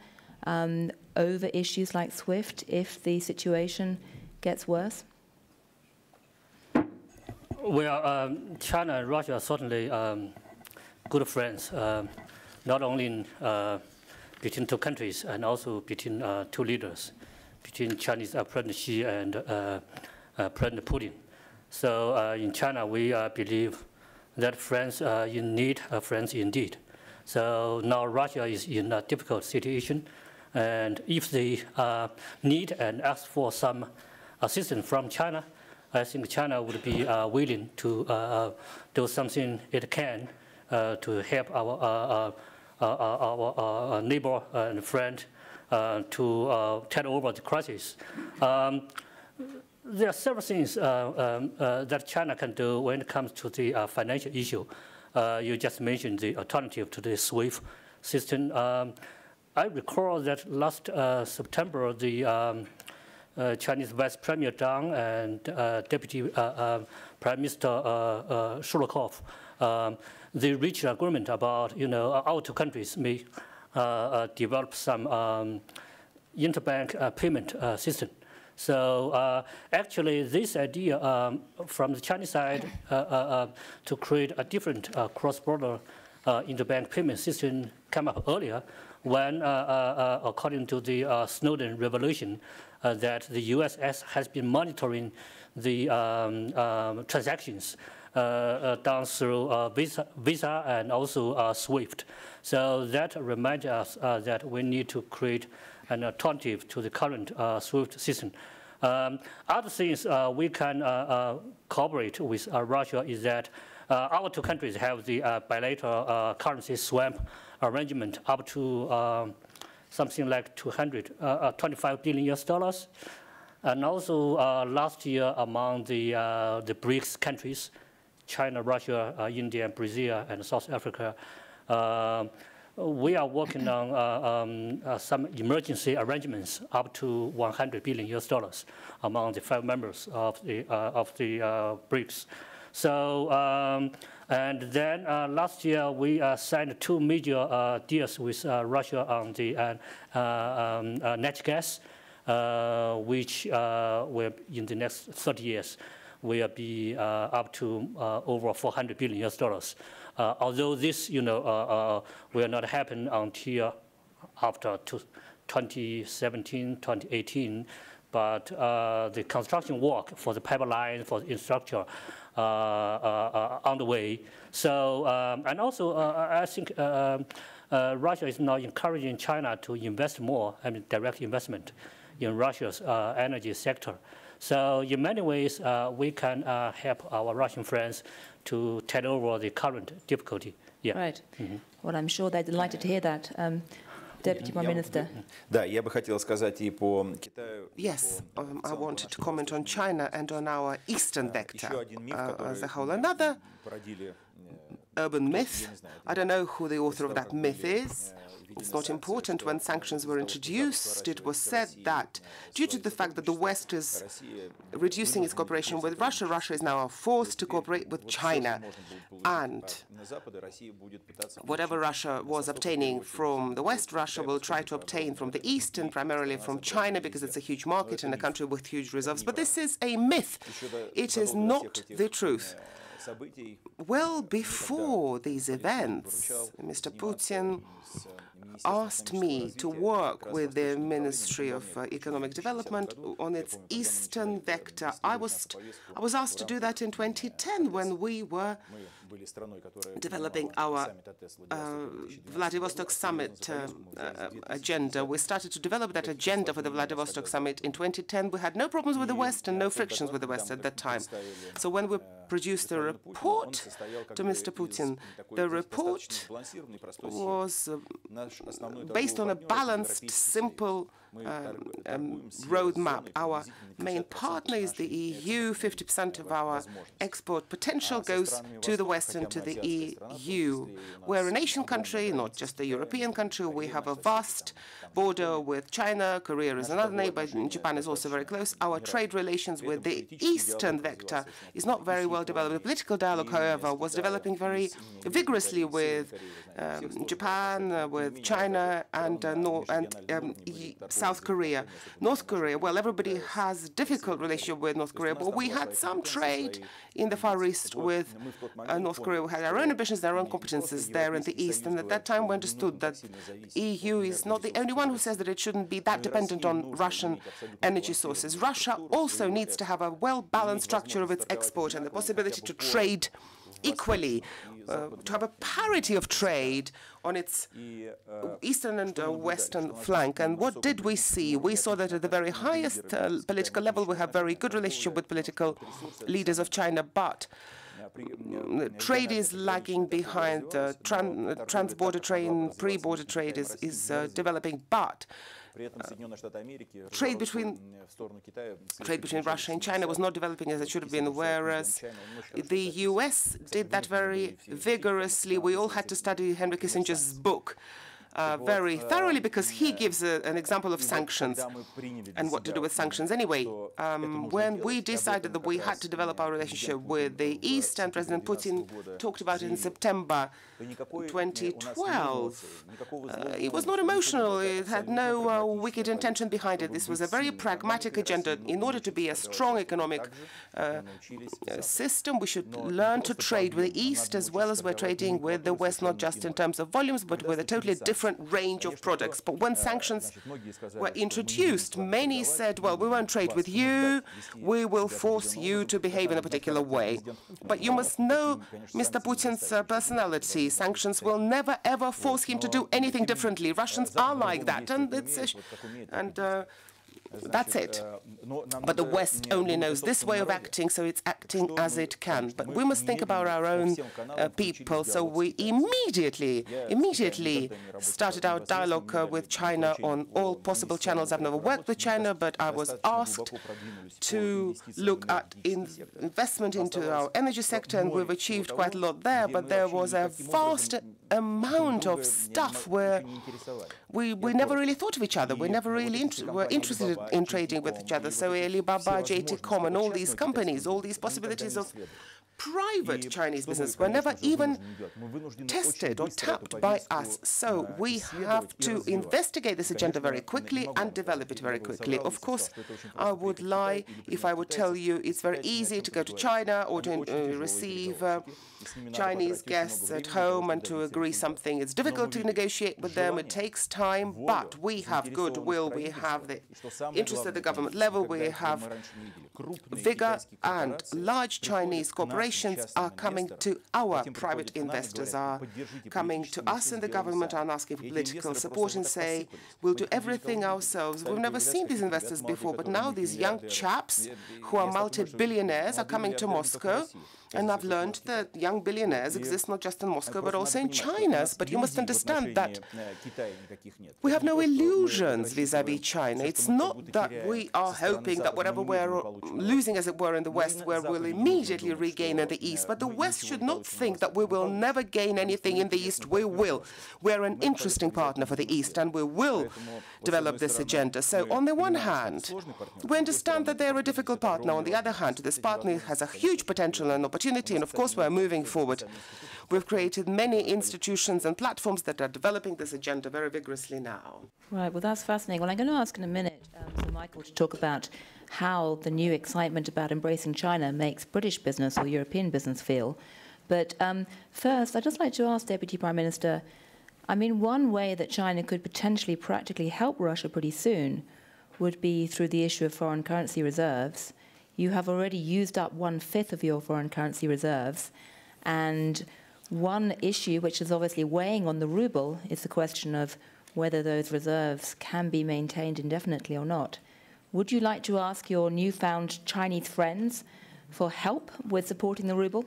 um, over issues like SWIFT if the situation gets worse? Well, um, China and Russia are certainly um, good friends, uh, not only in uh, between two countries and also between two leaders, between Chinese President Xi and President Putin. So in China, we believe that France in need are friends indeed. So now Russia is in a difficult situation. And if they uh, need and ask for some assistance from China, I think China would be uh, willing to uh, do something it can uh, to help our, uh, uh, our neighbor and friend to take over the crisis. Um, there are several things um, that China can do when it comes to the financial issue. you just mentioned the alternative to the SWIFT system. Um, I recall that last uh, September, the um, uh, Chinese Vice Premier Zhang and uh, Deputy uh, uh, Prime Minister uh, Shuvalov, um, they reached an agreement about, you know, our two countries may develop some um, interbank payment system. So actually, this idea um, from the Chinese side to create a different cross-border interbank payment system came up earlier when, uh, uh, uh, according to the Snowden revelation, that the U.S. has been monitoring the um, um, transactions done through Visa, Visa and also SWIFT. So that reminds us that we need to create an alternative to the current SWIFT system. Um, other things uh, we can uh, uh, cooperate with Russia is that our two countries have the bilateral currency swap arrangement up to um, something like 225 uh, uh, billion US dollars. And also uh, last year among the, the BRICS countries, China, Russia, India, Brazil, and South Africa, um, we are working on uh, um, uh, some emergency arrangements up to 100 billion US dollars among the five members of the uh, of the BRICS. So um, and then uh, last year, we uh, signed two major uh, deals with uh, Russia on the uh, uh, um, natural gas, which will, in the next 30 years, will be up to over 400 billion US dollars. although this, you know, will not happen until after 2017, 2018, but uh, the construction work for the pipeline, for the infrastructure, on the way. So, um, and also, uh, I think um, Russia is now encouraging China to invest more, I mean, direct investment in Russia's energy sector. So in many ways, uh, we can uh, help our Russian friends to take over the current difficulty. Yeah. Right. Mm -hmm. Well, I'm sure they're delighted to hear that. Um, Deputy Prime Minister. Да, я бы хотел сказать и по Китаю. Yes, um, I wanted to comment on China and on our eastern vector uh, as a whole. Another urban myth. I don't know who the author of that myth is. It's not important. When sanctions were introduced, it was said that due to the fact that the West is reducing its cooperation with Russia, Russia is now forced to cooperate with China. And whatever Russia was obtaining from the West, Russia will try to obtain from the East and primarily from China because it's a huge market and a country with huge reserves. But this is a myth. It is not the truth. Well before these events, Mr. Putin asked me to work with the Ministry of Economic Development on its eastern vector. I was, I was asked to do that in 2010 when we were developing our uh, Vladivostok summit uh, uh, agenda. We started to develop that agenda for the Vladivostok summit in 2010. We had no problems with the West and no frictions with the West at that time. So when we produced a report to Mr. Putin, the report was based on a balanced, simple um, roadmap. Our main partner is the EU. 50% of our export potential goes to the West and to the EU. We're a nation country, not just a European country. We have a vast border with China. Korea is another neighbor. Japan is also very close. Our trade relations with the eastern vector is not very well developed. The political dialogue, however, was developing very vigorously with um, Japan, uh, with China, and, uh, and um, South Korea. North Korea, well, everybody has a difficult relationship with North Korea, but we had some trade in the Far East with uh, North Korea. We had our own ambitions, our own competences there in the East, and at that time we understood that EU is not the only one who says that it shouldn't be that dependent on Russian energy sources. Russia also needs to have a well-balanced structure of its export and the possibility to trade equally, uh, to have a parity of trade on its eastern and uh, western flank. And what did we see? We saw that at the very highest uh, political level, we have very good relationship with political leaders of China, but trade is lagging behind. Uh, tran trans-border trade, pre-border trade is, is uh, developing, but Э, trade between trade between Russia and China was not developing as it should have been, whereas the U.S. did that very vigorously. We all had to study Henry Kissinger's book uh, very thoroughly because he gives a, an example of sanctions and what to do with sanctions. Anyway, um, when we decided that we had to develop our relationship with the East, and President Putin talked about it in September 2012, uh, it was not emotional. It had no uh, wicked intention behind it. This was a very pragmatic agenda. In order to be a strong economic uh, system, we should learn to trade with the East as well as we're trading with the West, not just in terms of volumes, but with a totally different different range of products. But when sanctions were introduced, many said, well, we won't trade with you, we will force you to behave in a particular way. But you must know Mr. Putin's uh, personality. Sanctions will never, ever force him to do anything differently. Russians are like that, and it's... Uh, and, uh, that's it. But the West only knows this way of acting, so it's acting as it can. But we must think about our own uh, people, so we immediately, immediately started our dialogue uh, with China on all possible channels. I've never worked with China, but I was asked to look at in investment into our energy sector, and we've achieved quite a lot there, but there was a vast amount of stuff where we, we never really thought of each other. We never really inter were interested in trading with each other. So Alibaba, JD.com, and all these companies, all these possibilities of private Chinese business were never even tested or tapped by us. So we have to investigate this agenda very quickly and develop it very quickly. Of course, I would lie if I would tell you it's very easy to go to China or to uh, receive uh, Chinese guests at home and to agree something. It's difficult to negotiate with them. It takes time, but we have goodwill. We have the interest at the government level. We have vigor and large Chinese corporations are coming to our private investors, are coming to us in the government and asking for political support and say, we'll do everything ourselves. We've never seen these investors before, but now these young chaps who are multi-billionaires are coming to Moscow and I've learned that young billionaires exist not just in Moscow, but also in China. But you must understand that we have no illusions vis-à-vis China. It's not that we are hoping that whatever we're losing, as it were, in the West, we will immediately regain in the East. But the West should not think that we will never gain anything in the East. We will. We're an interesting partner for the East, and we will develop this agenda. So on the one hand, we understand that they're a difficult partner. On the other hand, this partner has a huge potential and opportunity opportunity. And of course, we're moving forward. We've created many institutions and platforms that are developing this agenda very vigorously now. Right, well, that's fascinating. Well, I'm going to ask in a minute um, Michael to talk about how the new excitement about embracing China makes British business or European business feel. But um, first, I'd just like to ask Deputy Prime Minister, I mean, one way that China could potentially practically help Russia pretty soon would be through the issue of foreign currency reserves you have already used up one fifth of your foreign currency reserves. And one issue which is obviously weighing on the ruble is the question of whether those reserves can be maintained indefinitely or not. Would you like to ask your newfound Chinese friends for help with supporting the ruble?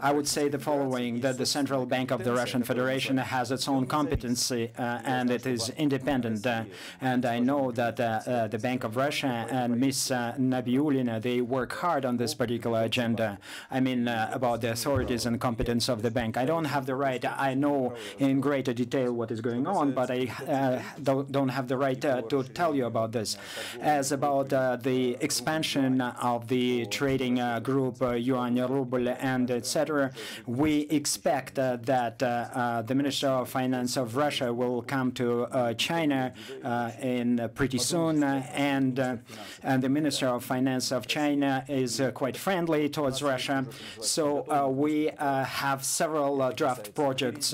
I would say the following, that the Central Bank of the Russian Federation has its own competency uh, and it is independent. Uh, and I know that uh, uh the Bank of Russia and Ms. Uh, Nabiullina, they work hard on this particular agenda. I mean, uh, about the authorities and competence of the bank. I don't have the right, I know in greater detail what is going on, but I don't, have the right to tell you about this. As about the expansion of the trading group, uh, yuan, ruble, and etc., we expect uh, that uh, the Minister of Finance of Russia will come to China in pretty soon, and, and the Minister of Finance of China is quite friendly towards Russia. So we have several draft projects,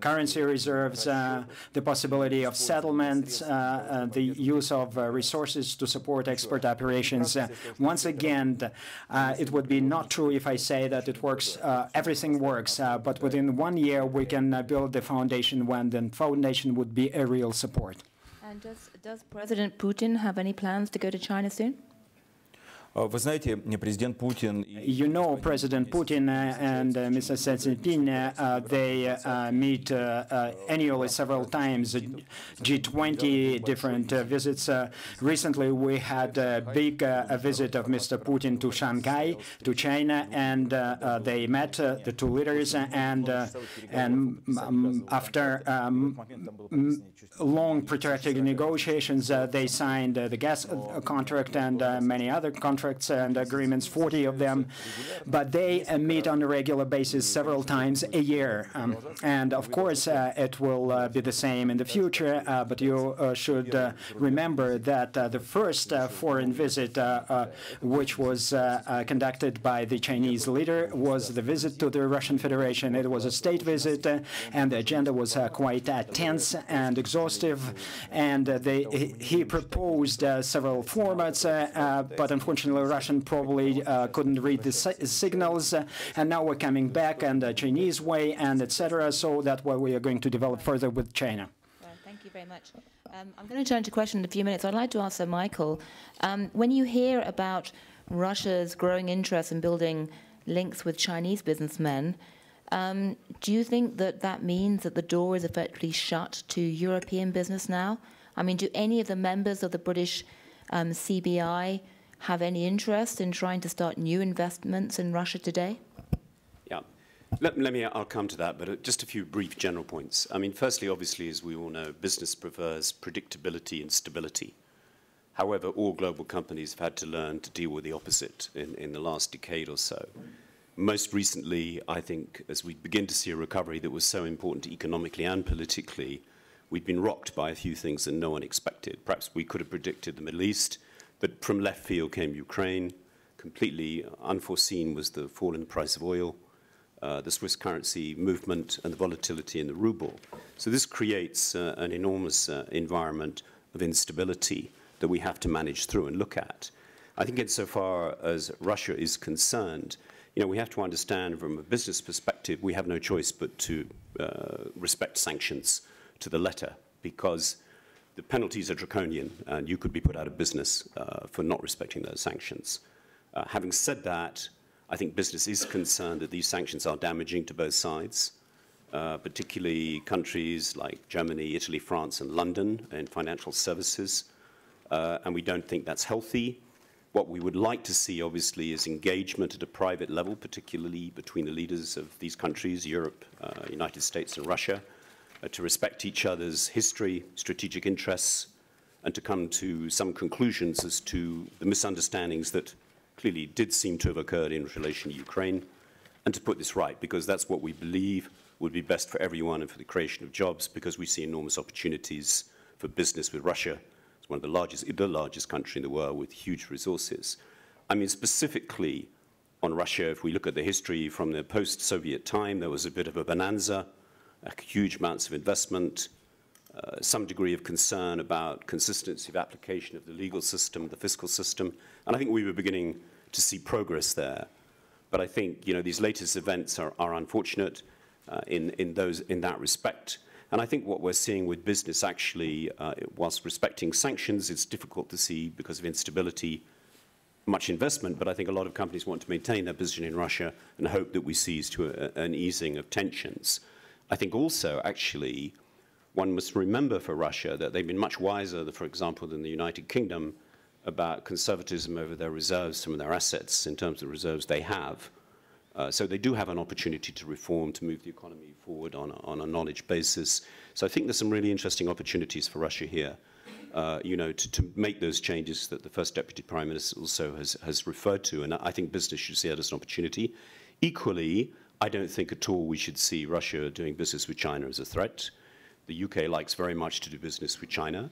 currency reserves, the possibility of settlements, the use of resources to support export operations. once again, Uh, it would be not true if I say that it works, uh, everything works, uh, but within one year we can build the foundation when the foundation would be a real support. And does, does President Putin have any plans to go to China soon? You know, President Putin and uh, Mr. Xi Jinping, uh, they uh, uh meet uh, uh, annually several times, G20, different visits. recently, we had a big visit of Mr. Putin to Shanghai, to China, and they met, the two leaders, and, and um, after um, long protracted negotiations, they signed the gas contract and many other contracts contracts and agreements, 40 of them, but they meet on a regular basis several times a year. Um, and of course, uh, it will uh, be the same in the future, uh, but you uh, should uh, remember that uh, the first foreign visit, which was conducted by the Chinese leader, was the visit to the Russian Federation. It was a state visit, and the agenda was quite tense and exhaustive, and they, he proposed several formats, but unfortunately, Russian probably uh, couldn't read the signals, uh, and now we're coming back and the Chinese way and etc. So that's what we are going to develop further with China. Well, thank you very much. Um, I'm going to turn to question in a few minutes. I'd like to ask Sir Michael, um, when you hear about Russia's growing interest in building links with Chinese businessmen, um, do you think that that means that the door is effectively shut to European business now? I mean, do any of the members of the British um, CBI have any interest in trying to start new investments in Russia today? Yeah. Let, let, me, I'll come to that, but uh, just a few brief general points. I mean, firstly, obviously, as we all know, business prefers predictability and stability. However, all global companies have had to learn to deal with the opposite in, in the last decade or so. Most recently, I think, as we begin to see a recovery that was so important economically and politically, we've been rocked by a few things that no one expected. Perhaps we could have predicted the Middle East, but from left field came Ukraine. Completely unforeseen was the fall in the price of oil, uh, the Swiss currency movement, and the volatility in the ruble. So this creates uh, an enormous uh, environment of instability that we have to manage through and look at. I think insofar as Russia is concerned, you know, we have to understand from a business perspective, we have no choice but to uh, respect sanctions to the letter because the penalties are draconian, and you could be put out of business uh, for not respecting those sanctions. Uh, having said that, I think business is concerned that these sanctions are damaging to both sides, uh, particularly countries like Germany, Italy, France, and London in financial services. Uh, and we don't think that's healthy. What we would like to see, obviously, is engagement at a private level, particularly between the leaders of these countries, Europe, uh, United States, and Russia, uh, to respect each other's history, strategic interests, and to come to some conclusions as to the misunderstandings that clearly did seem to have occurred in relation to Ukraine, and to put this right, because that's what we believe would be best for everyone and for the creation of jobs, because we see enormous opportunities for business with Russia. It's one of the largest, the largest country in the world with huge resources. I mean, specifically on Russia, if we look at the history from the post-Soviet time, there was a bit of a bonanza huge amounts of investment, uh, some degree of concern about consistency of application of the legal system, the fiscal system, and I think we were beginning to see progress there. But I think you know these latest events are, are unfortunate uh, in in those in that respect. And I think what we're seeing with business actually, uh, whilst respecting sanctions, it's difficult to see because of instability much investment, but I think a lot of companies want to maintain their position in Russia and hope that we see to a, an easing of tensions. I think also, actually, one must remember for Russia that they've been much wiser, for example, than the United Kingdom about conservatism over their reserves, some of their assets in terms of reserves they have. Uh, so they do have an opportunity to reform, to move the economy forward on a, on a knowledge basis. So I think there's some really interesting opportunities for Russia here. uh, you know, to, to, make those changes that the first deputy prime minister also has, has referred to. And I think business should see that as an opportunity. Equally, I don't think at all we should see Russia doing business with China as a threat. The UK likes very much to do business with China.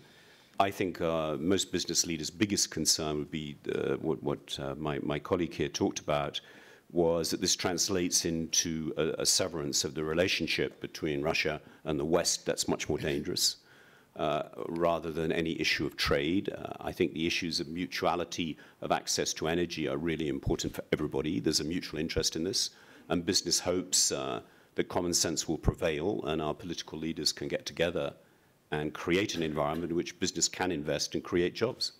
I think uh, most business leaders' biggest concern would be uh, what, what uh, my, my colleague here talked about, was that this translates into a, a, severance of the relationship between Russia and the West that's much more dangerous. Uh, rather than any issue of trade. Uh, I think the issues of mutuality of access to energy are really important for everybody. There's a mutual interest in this, and business hopes uh, that common sense will prevail and our political leaders can get together and create an environment in which business can invest and create jobs.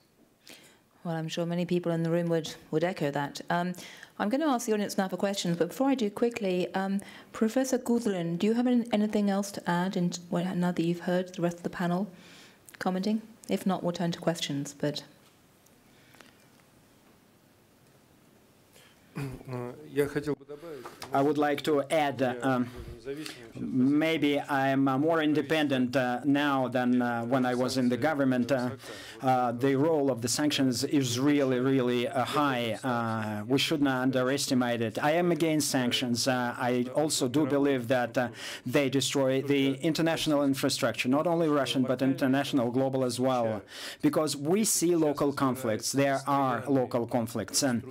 Well, I'm sure many people in the room would, would echo that. Um, I'm going to ask the audience now for questions, but before I do, quickly, um, Professor Kudrin, do you have anything else to add in, now that you've heard the rest of the panel commenting? If not, we'll turn to questions. But I would like to add um, maybe I'm uh, more independent uh, now than uh, when I was in the government. Uh, uh, the role of the sanctions is really, really uh, high. we should not underestimate it. I am against sanctions. I also do believe that they destroy the international infrastructure, not only Russian, but international, global as well. Because we see local conflicts. There are local conflicts. And,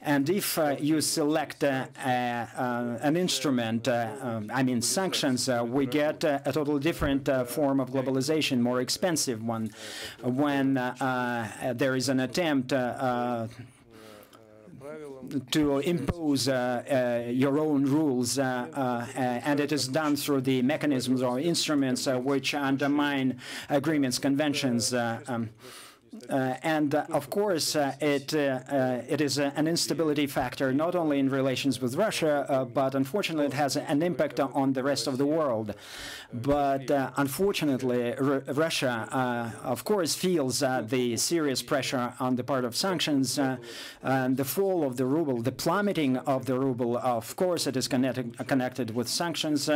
and if you select an instrument, um, I mean, sanctions, uh, we get uh, a totally different uh, form of globalization, more expensive one, when there is an attempt to impose uh, uh, your own rules, uh, and it is done through the mechanisms or instruments which undermine agreements, conventions. Um, uh, and uh, of course, uh, it it is an instability factor not only in relations with Russia, but unfortunately, it has an impact on the rest of the world. But unfortunately, R Russia, of course, feels the serious pressure on the part of sanctions and the fall of the ruble, the plummeting of the ruble. Of course, it is connected connected with sanctions.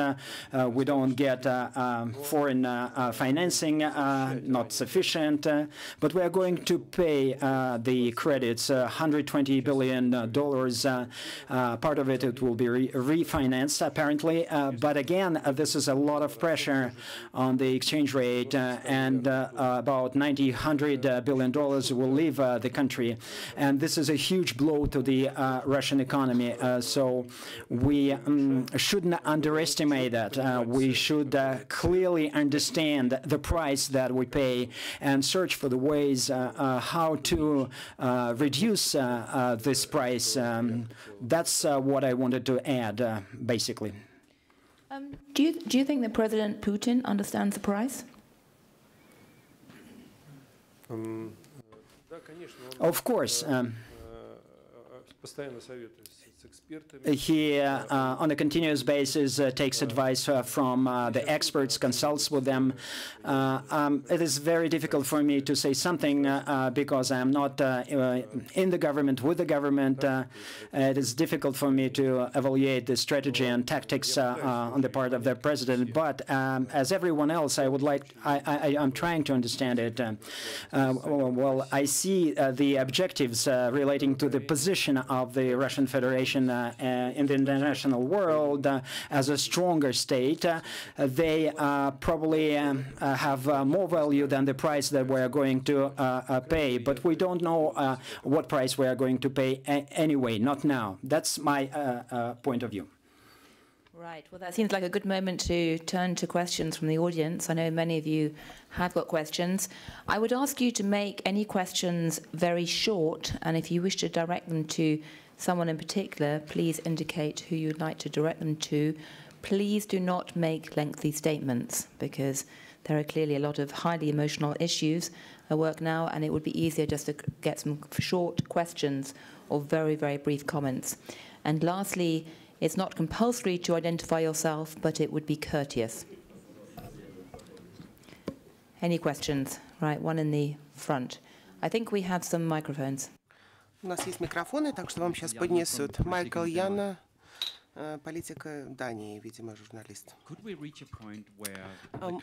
we don't get um, foreign financing, not sufficient, but we are going to pay uh, the credits, uh, 120 billion uh, dollars. Uh, uh, part of it it will be re refinanced apparently, uh, but again, this is a lot of pressure on the exchange rate, uh, and uh, uh, about 90, 100 billion dollars will leave the country, and this is a huge blow to the Russian economy. so we mm, um, shouldn't underestimate that. we should clearly understand the price that we pay and search for the ways uh, uh, how to uh, reduce this price. Um, that's what I wanted to add, basically. Um, do you do you think that President Putin understands the price? Um, of course. Um, he, uh, on a continuous basis, uh, takes advice uh, from uh, the experts, consults with them. Uh, um, it is very difficult for me to say something uh, because I am not in the government, with the government. it is difficult for me to evaluate the strategy and tactics on the part of the president. But um, as everyone else, I would like, I, am trying to understand it. well, I see the objectives relating to the position of the Russian Federation uh, uh, in the international world uh, as a stronger state, uh, they uh, probably um, uh, have more value than the price that we are going to pay. But we don't know what price we are going to pay anyway, not now. That's my point of view. Right. Well, that seems like a good moment to turn to questions from the audience. I know many of you have got questions. I would ask you to make any questions very short, and if you wish to direct them to someone in particular, please indicate who you'd like to direct them to. Please do not make lengthy statements because there are clearly a lot of highly emotional issues at work now, and it would be easier just to get some short questions or very, very brief comments. And lastly, it's not compulsory to identify yourself, but it would be courteous. Any questions? Right, one in the front. I think we have some microphones. У нас есть микрофоны, так что вам сейчас поднесут. Майкл Яна, политика Дании, видимо, журналист.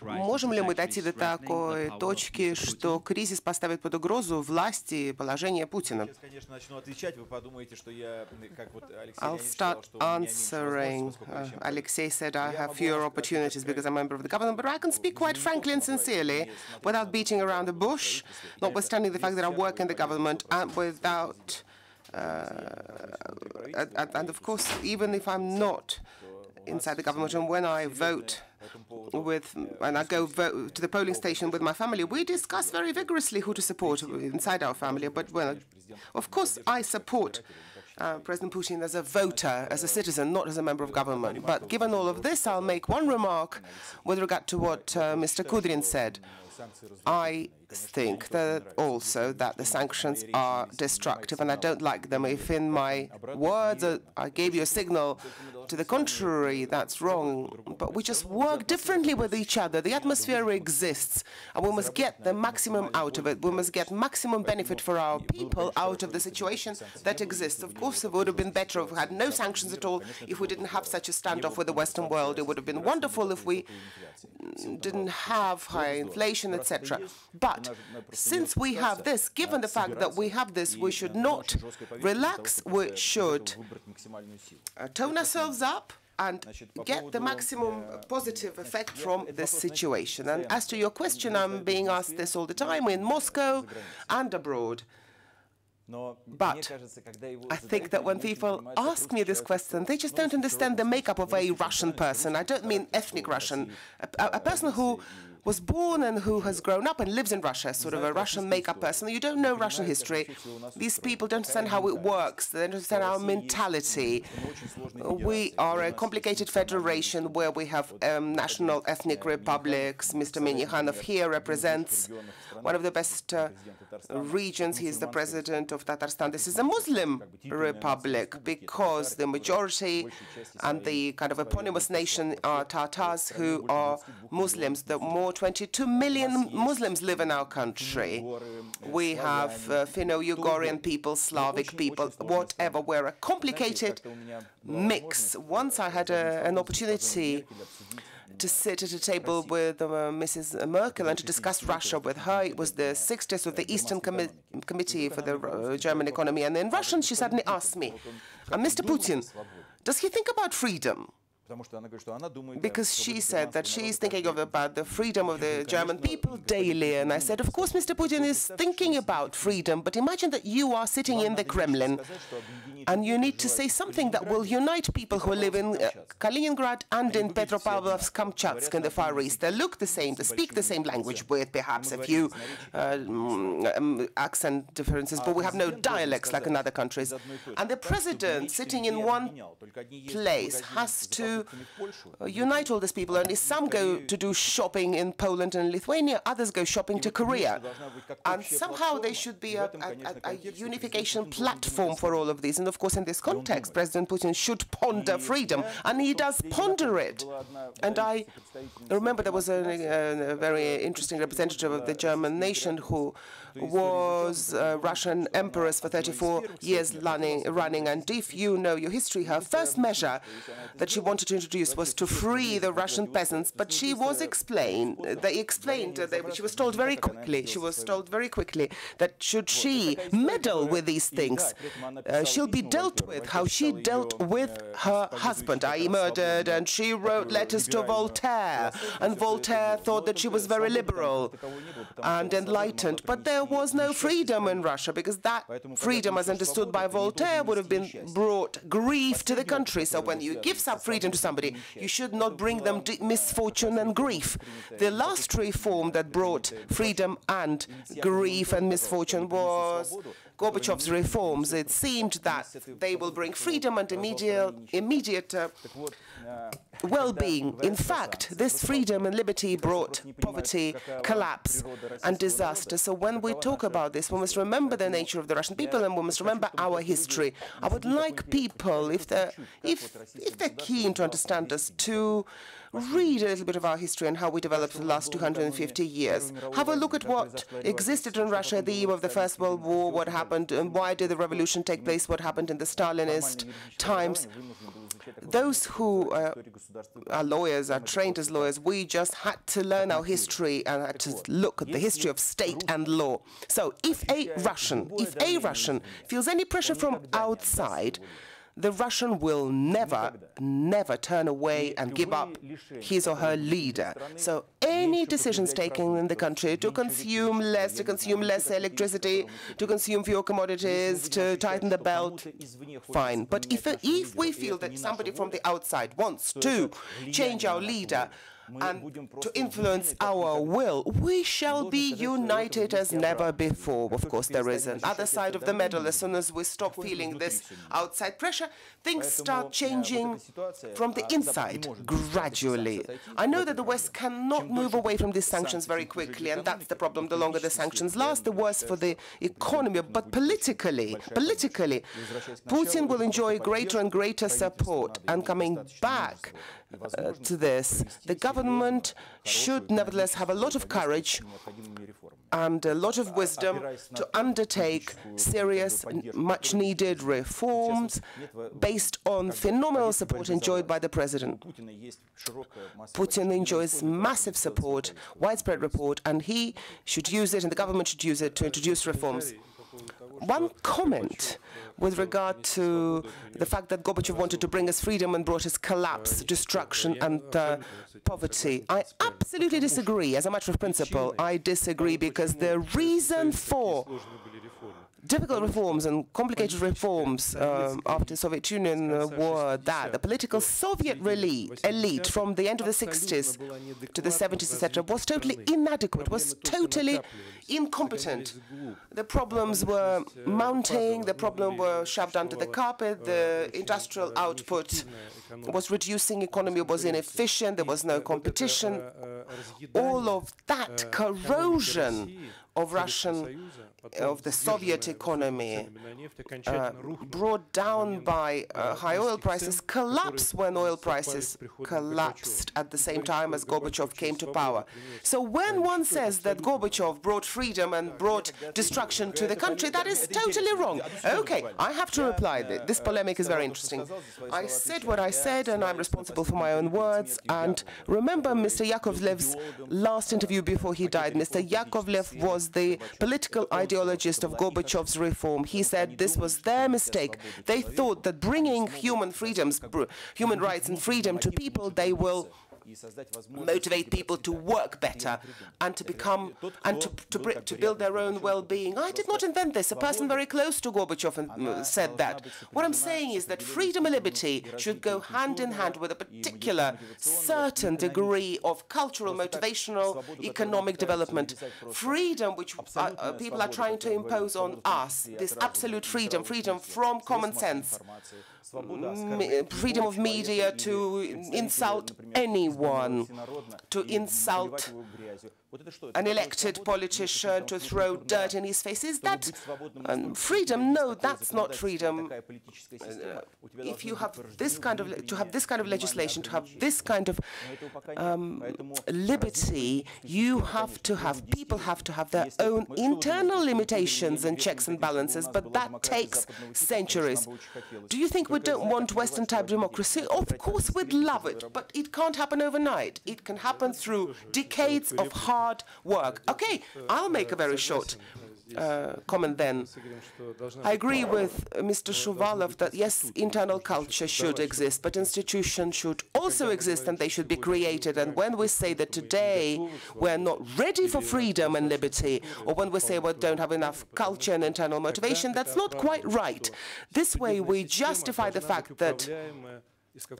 Можем ли мы дойти до такой точки, что кризис поставит под угрозу власти и положение Путина? конечно, начну отвечать, вы подумаете, что я, как вот Алексей I'll start answering. Uh, Alexei said I have fewer opportunities because I'm a member of the government, but I can speak quite frankly and sincerely without beating around the bush, notwithstanding the fact that I work in the government and without uh, and of course, even if I'm not inside the government, and when I vote with, and I go vote to the polling station with my family, we discuss very vigorously who to support inside our family. But well, of course, I support uh, President Putin as a voter, as a citizen, not as a member of government. But given all of this, I'll make one remark with regard to what uh, Mr. Kudrin said. I think that also that the sanctions are destructive, and I don't like them. If in my words uh, I gave you a signal to the contrary, that's wrong. But we just work differently with each other. The atmosphere exists, and we must get the maximum out of it. We must get maximum benefit for our people out of the situation that exists. Of course, it would have been better if we had no sanctions at all, if we didn't have such a standoff with the Western world. It would have been wonderful if we didn't have high inflation, etc. But since we have this, given the fact that we have this, we should not relax, we should uh, tone ourselves up and get the maximum positive effect from this situation. And as to your question, I'm being asked this all the time in Moscow and abroad. But I think that when people ask me this question, they just don't understand the makeup of a Russian person. I don't mean ethnic Russian, a, a person who was born and who has grown up and lives in Russia, sort of a Russian makeup person. You don't know Russian history. These people don't understand how it works. They don't understand our mentality. We are a complicated federation where we have um, national ethnic republics. Mr. Minnikhanov here represents one of the best uh, regions. He is the president of Tatarstan. This is a Muslim republic because the majority and the kind of eponymous nation are Tatars who are Muslims. The more 22 million Muslims live in our country. We have uh, Finno-Ugarian people, Slavic people, whatever. We're a complicated mix. Once I had a, an opportunity to sit at a table with uh, Mrs. Merkel and to discuss Russia with her. It was the 60th of the Eastern Commi Committee for the uh, German economy. And in Russian, she suddenly asked me, uh, Mr. Putin, does he think about freedom? Because she said that she's thinking of about the freedom of the German people daily. And I said, of course, Mr. Putin is thinking about freedom, but imagine that you are sitting in the Kremlin and you need to say something that will unite people who live in Kaliningrad and in Petropavlovsk-Kamchatsk in the Far East. They look the same, they speak the same language with perhaps a few uh, um, accent differences, but we have no dialects like in other countries. And the president sitting in one place has to unite all these people. Only some go to do shopping in Poland and Lithuania, others go shopping to Korea. And somehow there should be a, a, a, unification platform for all of these. And of course, in this context, President Putin should ponder freedom, and he does ponder it. And I remember there was a, a very interesting representative of the German nation who was a Russian empress for 34 years running. And if you know your history, her first measure that she wanted to introduce was to free the Russian peasants. But she was explained, they explained, she was told very quickly, she was told very quickly that should she meddle with these things, uh, she'll be dealt with how she dealt with her husband, i.e. murdered, and she wrote letters to Voltaire. And Voltaire thought that she was very liberal and enlightened. But there there was no freedom in Russia because that freedom, as understood by Voltaire, would have been brought grief to the country. So when you give some freedom to somebody, you should not bring them misfortune and grief. The last reform that brought freedom and grief and misfortune was Gorbachev's reforms. It seemed that they will bring freedom and immediate, immediate uh, well-being. In fact, this freedom and liberty brought poverty, collapse, and disaster. So when we talk about this, we must remember the nature of the Russian people and we must remember our history. I would like people, if they're, if, if they're keen to understand us, to read a little bit of our history and how we developed the last 250 years. Have a look at what existed in Russia at the eve of the First World War, what happened, and why did the revolution take place, what happened in the Stalinist times those who uh, are lawyers, are trained as lawyers, we just had to learn our history and had to look at the history of state and law. So if a Russian, if a Russian feels any pressure from outside, the Russian will never, never turn away and give up his or her leader. So any decisions taken in the country to consume less, to consume less electricity, to consume fewer commodities, to tighten the belt, fine. But if, if we feel that somebody from the outside wants to change our leader, and to influence our will, we shall be united as never before. Of course, there is another side of the medal. As soon as we stop feeling this outside pressure, things start changing from the inside gradually. I know that the West cannot move away from these sanctions very quickly, and that's the problem. The longer the sanctions last, the worse for the economy. But politically, politically, Putin will enjoy greater and greater support. And coming back uh, to this. The government should nevertheless have a lot of courage and a lot of wisdom to undertake serious, much needed reforms based on phenomenal support enjoyed by the president. Putin enjoys massive support, widespread support, and he should use it, and the government should use it to introduce reforms. One comment with regard to the fact that Gorbachev wanted to bring us freedom and brought us collapse, destruction, and uh, poverty. I absolutely disagree. As a matter of principle, I disagree because the reason for difficult reforms and complicated reforms um, after the Soviet Union uh, were that the political Soviet elite, elite from the end of the 60s to the 70s, etc., was totally inadequate, was totally incompetent. The problems were mounting, the problem were shoved under the carpet, the industrial output was reducing, economy was inefficient, there was no competition. All of that corrosion of Russian, of the Soviet economy, uh, brought down by uh, high oil prices, collapsed when oil prices collapsed at the same time as Gorbachev came to power. So when one says that Gorbachev brought freedom and brought destruction to the country, that is totally wrong. Okay, I have to reply. This polemic is very interesting. I said what I said, and I'm responsible for my own words. And remember Mr. Yakovlev's last interview before he died. Mr. Yakovlev was was the political ideologist of Gorbachev's reform. He said this was their mistake. They thought that bringing human freedoms, human rights and freedom to people, they will motivate people to work better and to become and to, to, to build their own well-being. I did not invent this. A person very close to Gorbachev said that. What I'm saying is that freedom and liberty should go hand in hand with a particular certain degree of cultural, motivational, economic development. Freedom, which uh, uh, people are trying to impose on us, this absolute freedom, freedom from common sense, freedom of media to insult anyone, to insult an elected politician to throw dirt in his face. Is that um, freedom? No, that's not freedom. Uh, if you have this kind of to have this kind of legislation, to have this kind of um, liberty, you have to have people have to have their own internal limitations and checks and balances. But that takes centuries. Do you think we don't want Western-type democracy? Of course, we'd love it, but it can't happen overnight. It can happen through decades of hard hard work. Okay, I'll make a very short uh, comment then. I agree with Mr. Shuvalov that yes, internal culture should exist, but institutions should also exist and they should be created. And when we say that today we're not ready for freedom and liberty, or when we say we don't have enough culture and internal motivation, that's not quite right. This way we justify the fact that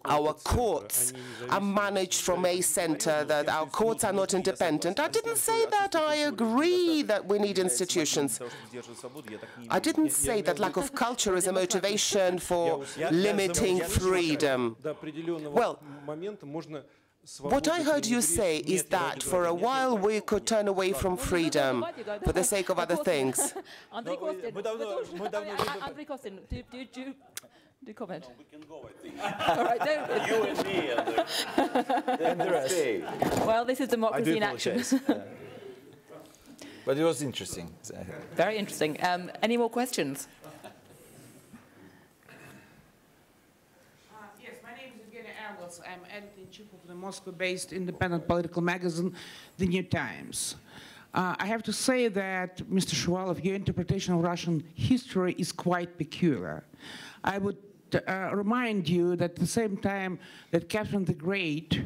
our courts are managed from a center, that our courts are not independent. I didn't say that. I agree that we need institutions. I didn't say that lack of culture is a motivation for limiting freedom. Well, what I heard you say is that for a while we could turn away from freedom for the sake of other things. Andrei Kostin, do comment? No, we can go, I think. All right, don't. you and me and the, and the rest. Well, this is democracy in action. but it was interesting. Very interesting. Um, any more questions? Uh, yes, my name is Evgenia Angles. I'm editor in chief of the Moscow-based independent political magazine, The New Times. Uh, I have to say that, Mr. Shuvalov, your interpretation of Russian history is quite peculiar. I would uh, remind you that at the same time that Catherine the Great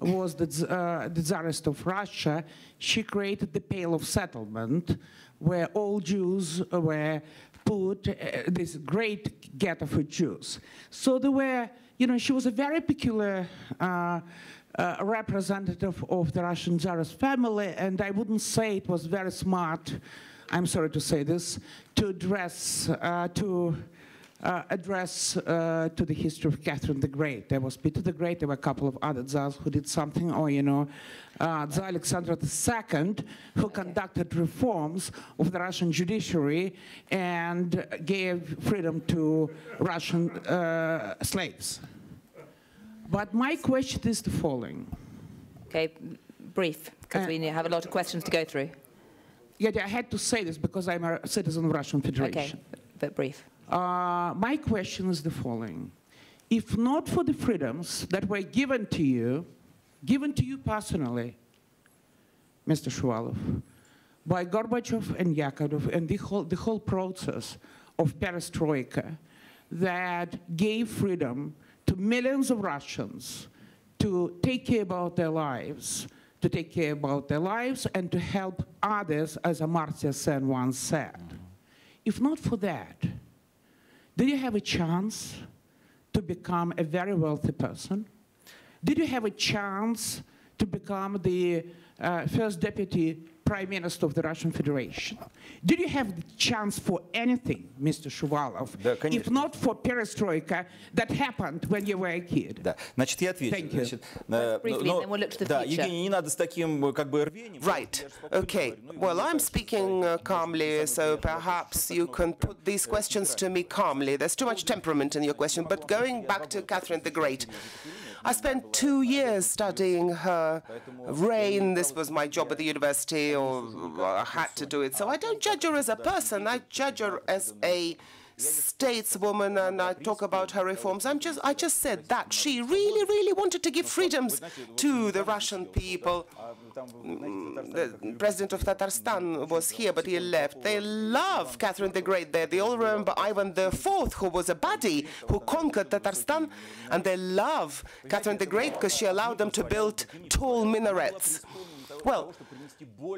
was the, uh, the Tsarist of Russia, she created the Pale of Settlement, where all Jews were put, uh, this great ghetto for Jews. So there were, you know, she was a very peculiar uh, uh, representative of the Russian Tsarist family, and I wouldn't say it was very smart, I'm sorry to say this, to address, uh, to address uh, to the history of Catherine the Great. There was Peter the Great, there were a couple of other Tsars who did something, or, you know, uh, Tsar Alexander II, who conducted reforms of the Russian judiciary and gave freedom to Russian uh, slaves. But my question is the following. Okay, brief, because uh, we have a lot of questions to go through. Yeah, I had to say this because I'm a citizen of Russian Federation. Okay, but brief. Uh, my question is the following. If not for the freedoms that were given to you, given to you personally, Mr. Shuvalov, by Gorbachev and Yakovlev and the whole, the whole process of perestroika that gave freedom to millions of Russians to take care about their lives, to take care about their lives and to help others, as Amartya Sen once said. If not for that, did you have a chance to become a very wealthy person? Did you have a chance to become the uh, first deputy prime minister of the Russian Federation. Did you have the chance for anything, Mr. Shuvalov, да, if not for perestroika that happened when you were a kid? Да, значит, я отвечу. Thank you. Значит, э, Briefly, но, then we'll look to the да, future. Евгений, не надо с таким как бы рвением. Right. Okay. Well, I'm speaking uh, calmly, so perhaps you can put these questions to me calmly. There's too much temperament in your question. But going back to Catherine the Great, I spent two years studying her reign. This was my job at the university, or I had to do it. So I don't judge her as a person. I judge her as a stateswoman and I talk about her reforms. I'm just, I just said that she really, really wanted to give freedoms to the Russian people. Mm, the president of Tatarstan was here, but he left. They love Catherine the Great there. They all remember Ivan IV, who was a buddy, who conquered Tatarstan, and they love Catherine the Great because she allowed them to build tall minarets. Well,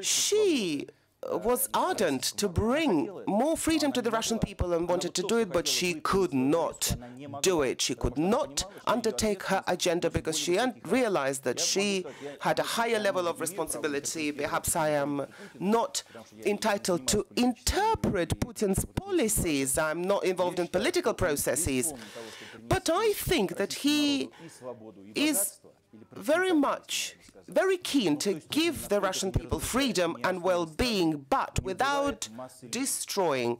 she was ardent to bring more freedom to the Russian people and wanted to do it, but she could not do it. She could not undertake her agenda because she realized that she had a higher level of responsibility. Perhaps I am not entitled to interpret Putin's policies. I'm not involved in political processes. But I think that he is very much very keen to give the Russian people freedom and well-being, but without destroying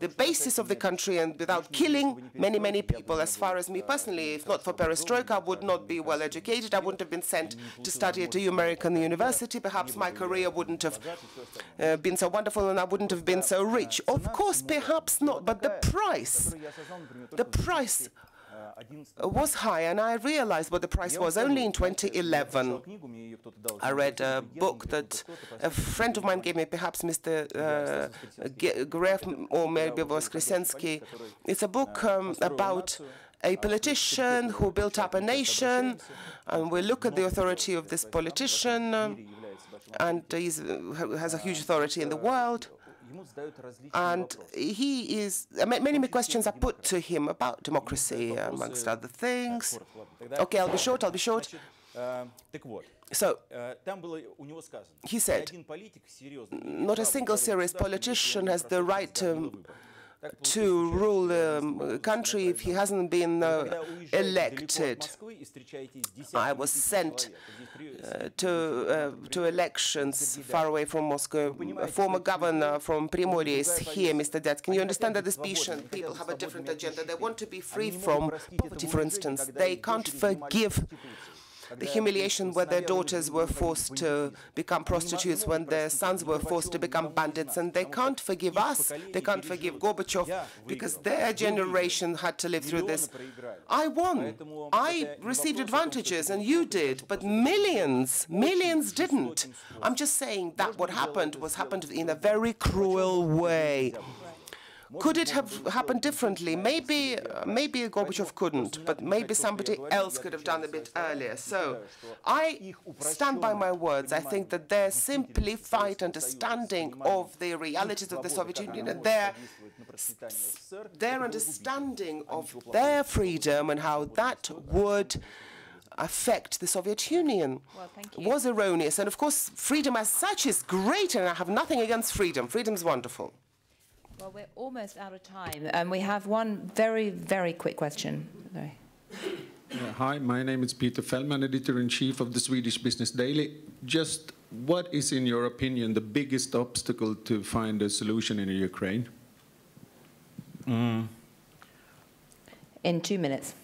the basis of the country and without killing many, many people. As far as me personally, if not for perestroika, I would not be well educated. I wouldn't have been sent to study at a American university. Perhaps my career wouldn't have uh, been so wonderful and I wouldn't have been so rich. Of course, perhaps not, but the price, the price was high, and I realized what the price was only in 2011. I read a book that a friend of mine gave me, perhaps Mr. Uh, Gref or maybe Voskresensky. It's a book um, about a politician who built up a nation, and we look at the authority of this politician, and he has a huge authority in the world. And he is, uh, many questions are put to him about democracy, amongst other things. Okay, I'll be short, I'll be short. So, he said, not a single serious politician has the right to to rule the country if he hasn't been uh, elected. I was sent uh, to uh, to elections far away from Moscow. A former governor from Primorye is here, Mr. Can You understand that these people have a different agenda. They want to be free from poverty, for instance. They can't forgive the humiliation where their daughters were forced to become prostitutes, when their sons were forced to become bandits, and they can't forgive us, they can't forgive Gorbachev, because their generation had to live through this. I won. I received advantages, and you did, but millions, millions didn't. I'm just saying that what happened was happened in a very cruel way. Could it have happened differently? Maybe, uh, maybe Gorbachev couldn't, but maybe somebody else could have done a bit earlier. So I stand by my words. I think that their simplified understanding of the realities of the Soviet Union and their, their understanding of their freedom and how that would affect the Soviet Union well, was erroneous. And of course, freedom as such is great, and I have nothing against freedom. Freedom is wonderful. Well, we're almost out of time, and we have one very, very quick question. hi, my name is Peter Fellman, editor-in-chief of the Swedish Business Daily. Just what is, in your opinion, the biggest obstacle to find a solution in Ukraine? Mm. In two minutes.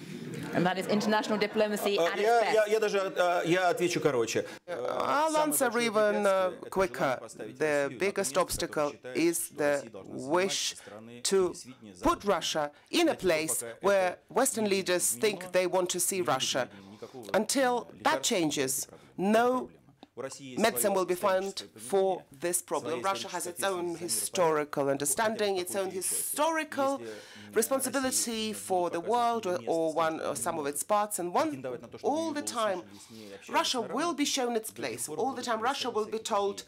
And that is international diplomacy at its best. Я, я даже я отвечу короче. I'll answer even uh, quicker. The biggest obstacle is the wish to put Russia in a place where Western leaders think they want to see Russia. Until that changes, no medicine will be found for this problem. Russia has its own historical understanding, its own historical responsibility for the world or, or one or some of its parts, and one all the time Russia will be shown its place. All the time Russia will be told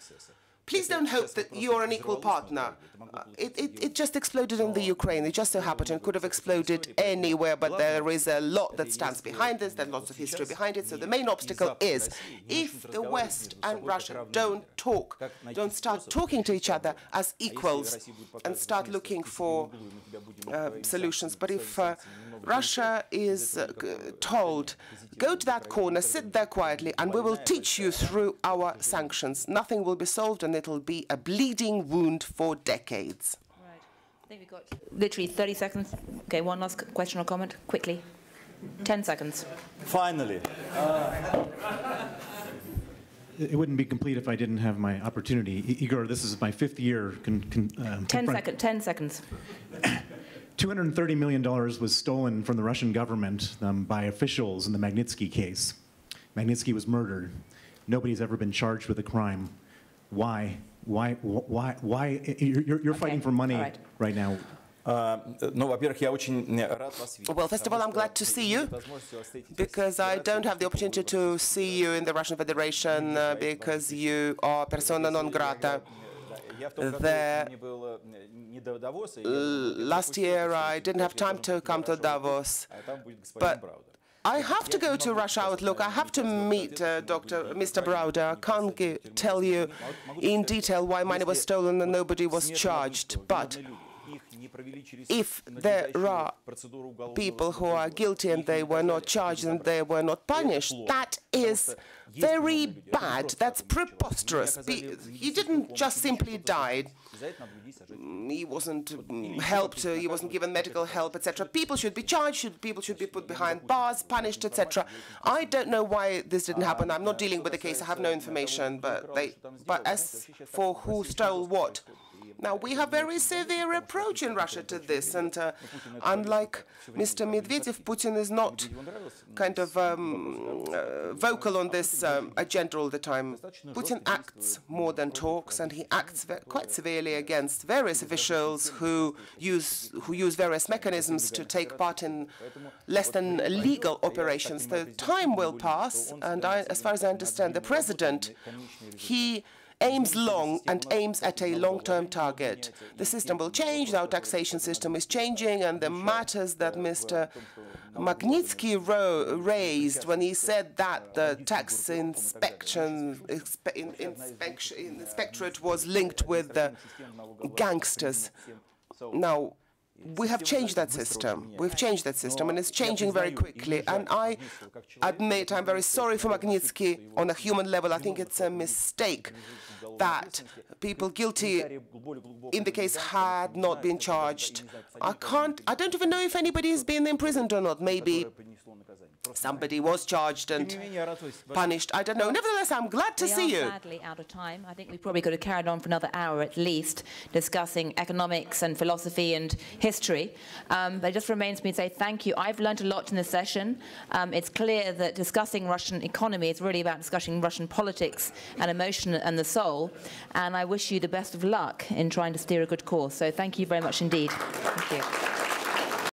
Please don't hope that you're an equal partner. Uh, it, it, it, just exploded in the Ukraine. It just so happened and could have exploded anywhere, but there is a lot that stands behind this. There's lots of history behind it. So the main obstacle is if the West and Russia don't talk, don't start talking to each other as equals and start looking for uh, solutions. But if uh, Russia is uh, told, go to that corner, sit there quietly, and we will teach you through our sanctions. Nothing will be solved, and it'll be a bleeding wound for decades. Right. I think we've got literally 30 seconds. Okay, one last question or comment, quickly. 10 seconds. Finally. Uh, it wouldn't be complete if I didn't have my opportunity. Igor, this is my fifth year. Con, con, um, 10, second, 10 seconds. $230 million was stolen from the Russian government um, by officials in the Magnitsky case. Magnitsky was murdered. Nobody's ever been charged with a crime. Why? Why? Why? Why? You're, you're fighting for money right. right now. Well, first of all, I'm glad to see you because I don't have the opportunity to see you in the Russian Federation uh, because you are persona non grata there. Last year, I didn't have time to come to Davos, but I have to go to Russia Outlook. I have to meet uh, Dr. Mr. Browder. I can't tell you in detail why money was stolen and nobody was charged, but if there are people who are guilty and they were not charged and they were not punished, that is very bad. That's preposterous. He didn't just simply die. He wasn't helped, he wasn't given medical help, etc. People should be charged, people should be put behind bars, punished, etc. I don't know why this didn't happen. I'm not dealing with the case, I have no information, but, they, but as for who stole what, now, we have very severe approach in Russia to this, and uh, unlike Mr. Medvedev, Putin is not kind of um, uh, vocal on this um, agenda all the time. Putin acts more than talks, and he acts quite severely against various officials who use who use various mechanisms to take part in less than legal operations. The time will pass, and I, as far as I understand, the president, he aims long and aims at a long-term target. The system will change, our taxation system is changing, and the matters that Mr. Magnitsky raised when he said that the tax inspection in, inspection, inspectorate was linked with the gangsters. Now, we have changed that system. We've changed that system, and it's changing very quickly. And I admit I'm very sorry for Magnitsky on a human level. I think it's a mistake that people guilty in the case had not been charged. I can't, I don't even know if anybody has been imprisoned or not. Maybe Somebody was charged and punished. I don't know. Nevertheless, I'm glad to we see you. sadly out of time. I think we probably could have carried on for another hour at least, discussing economics and philosophy and history. Um, but it just remains for me to say thank you. I've learned a lot in this session. Um, it's clear that discussing Russian economy is really about discussing Russian politics and emotion and the soul. And I wish you the best of luck in trying to steer a good course. So thank you very much indeed. Thank you.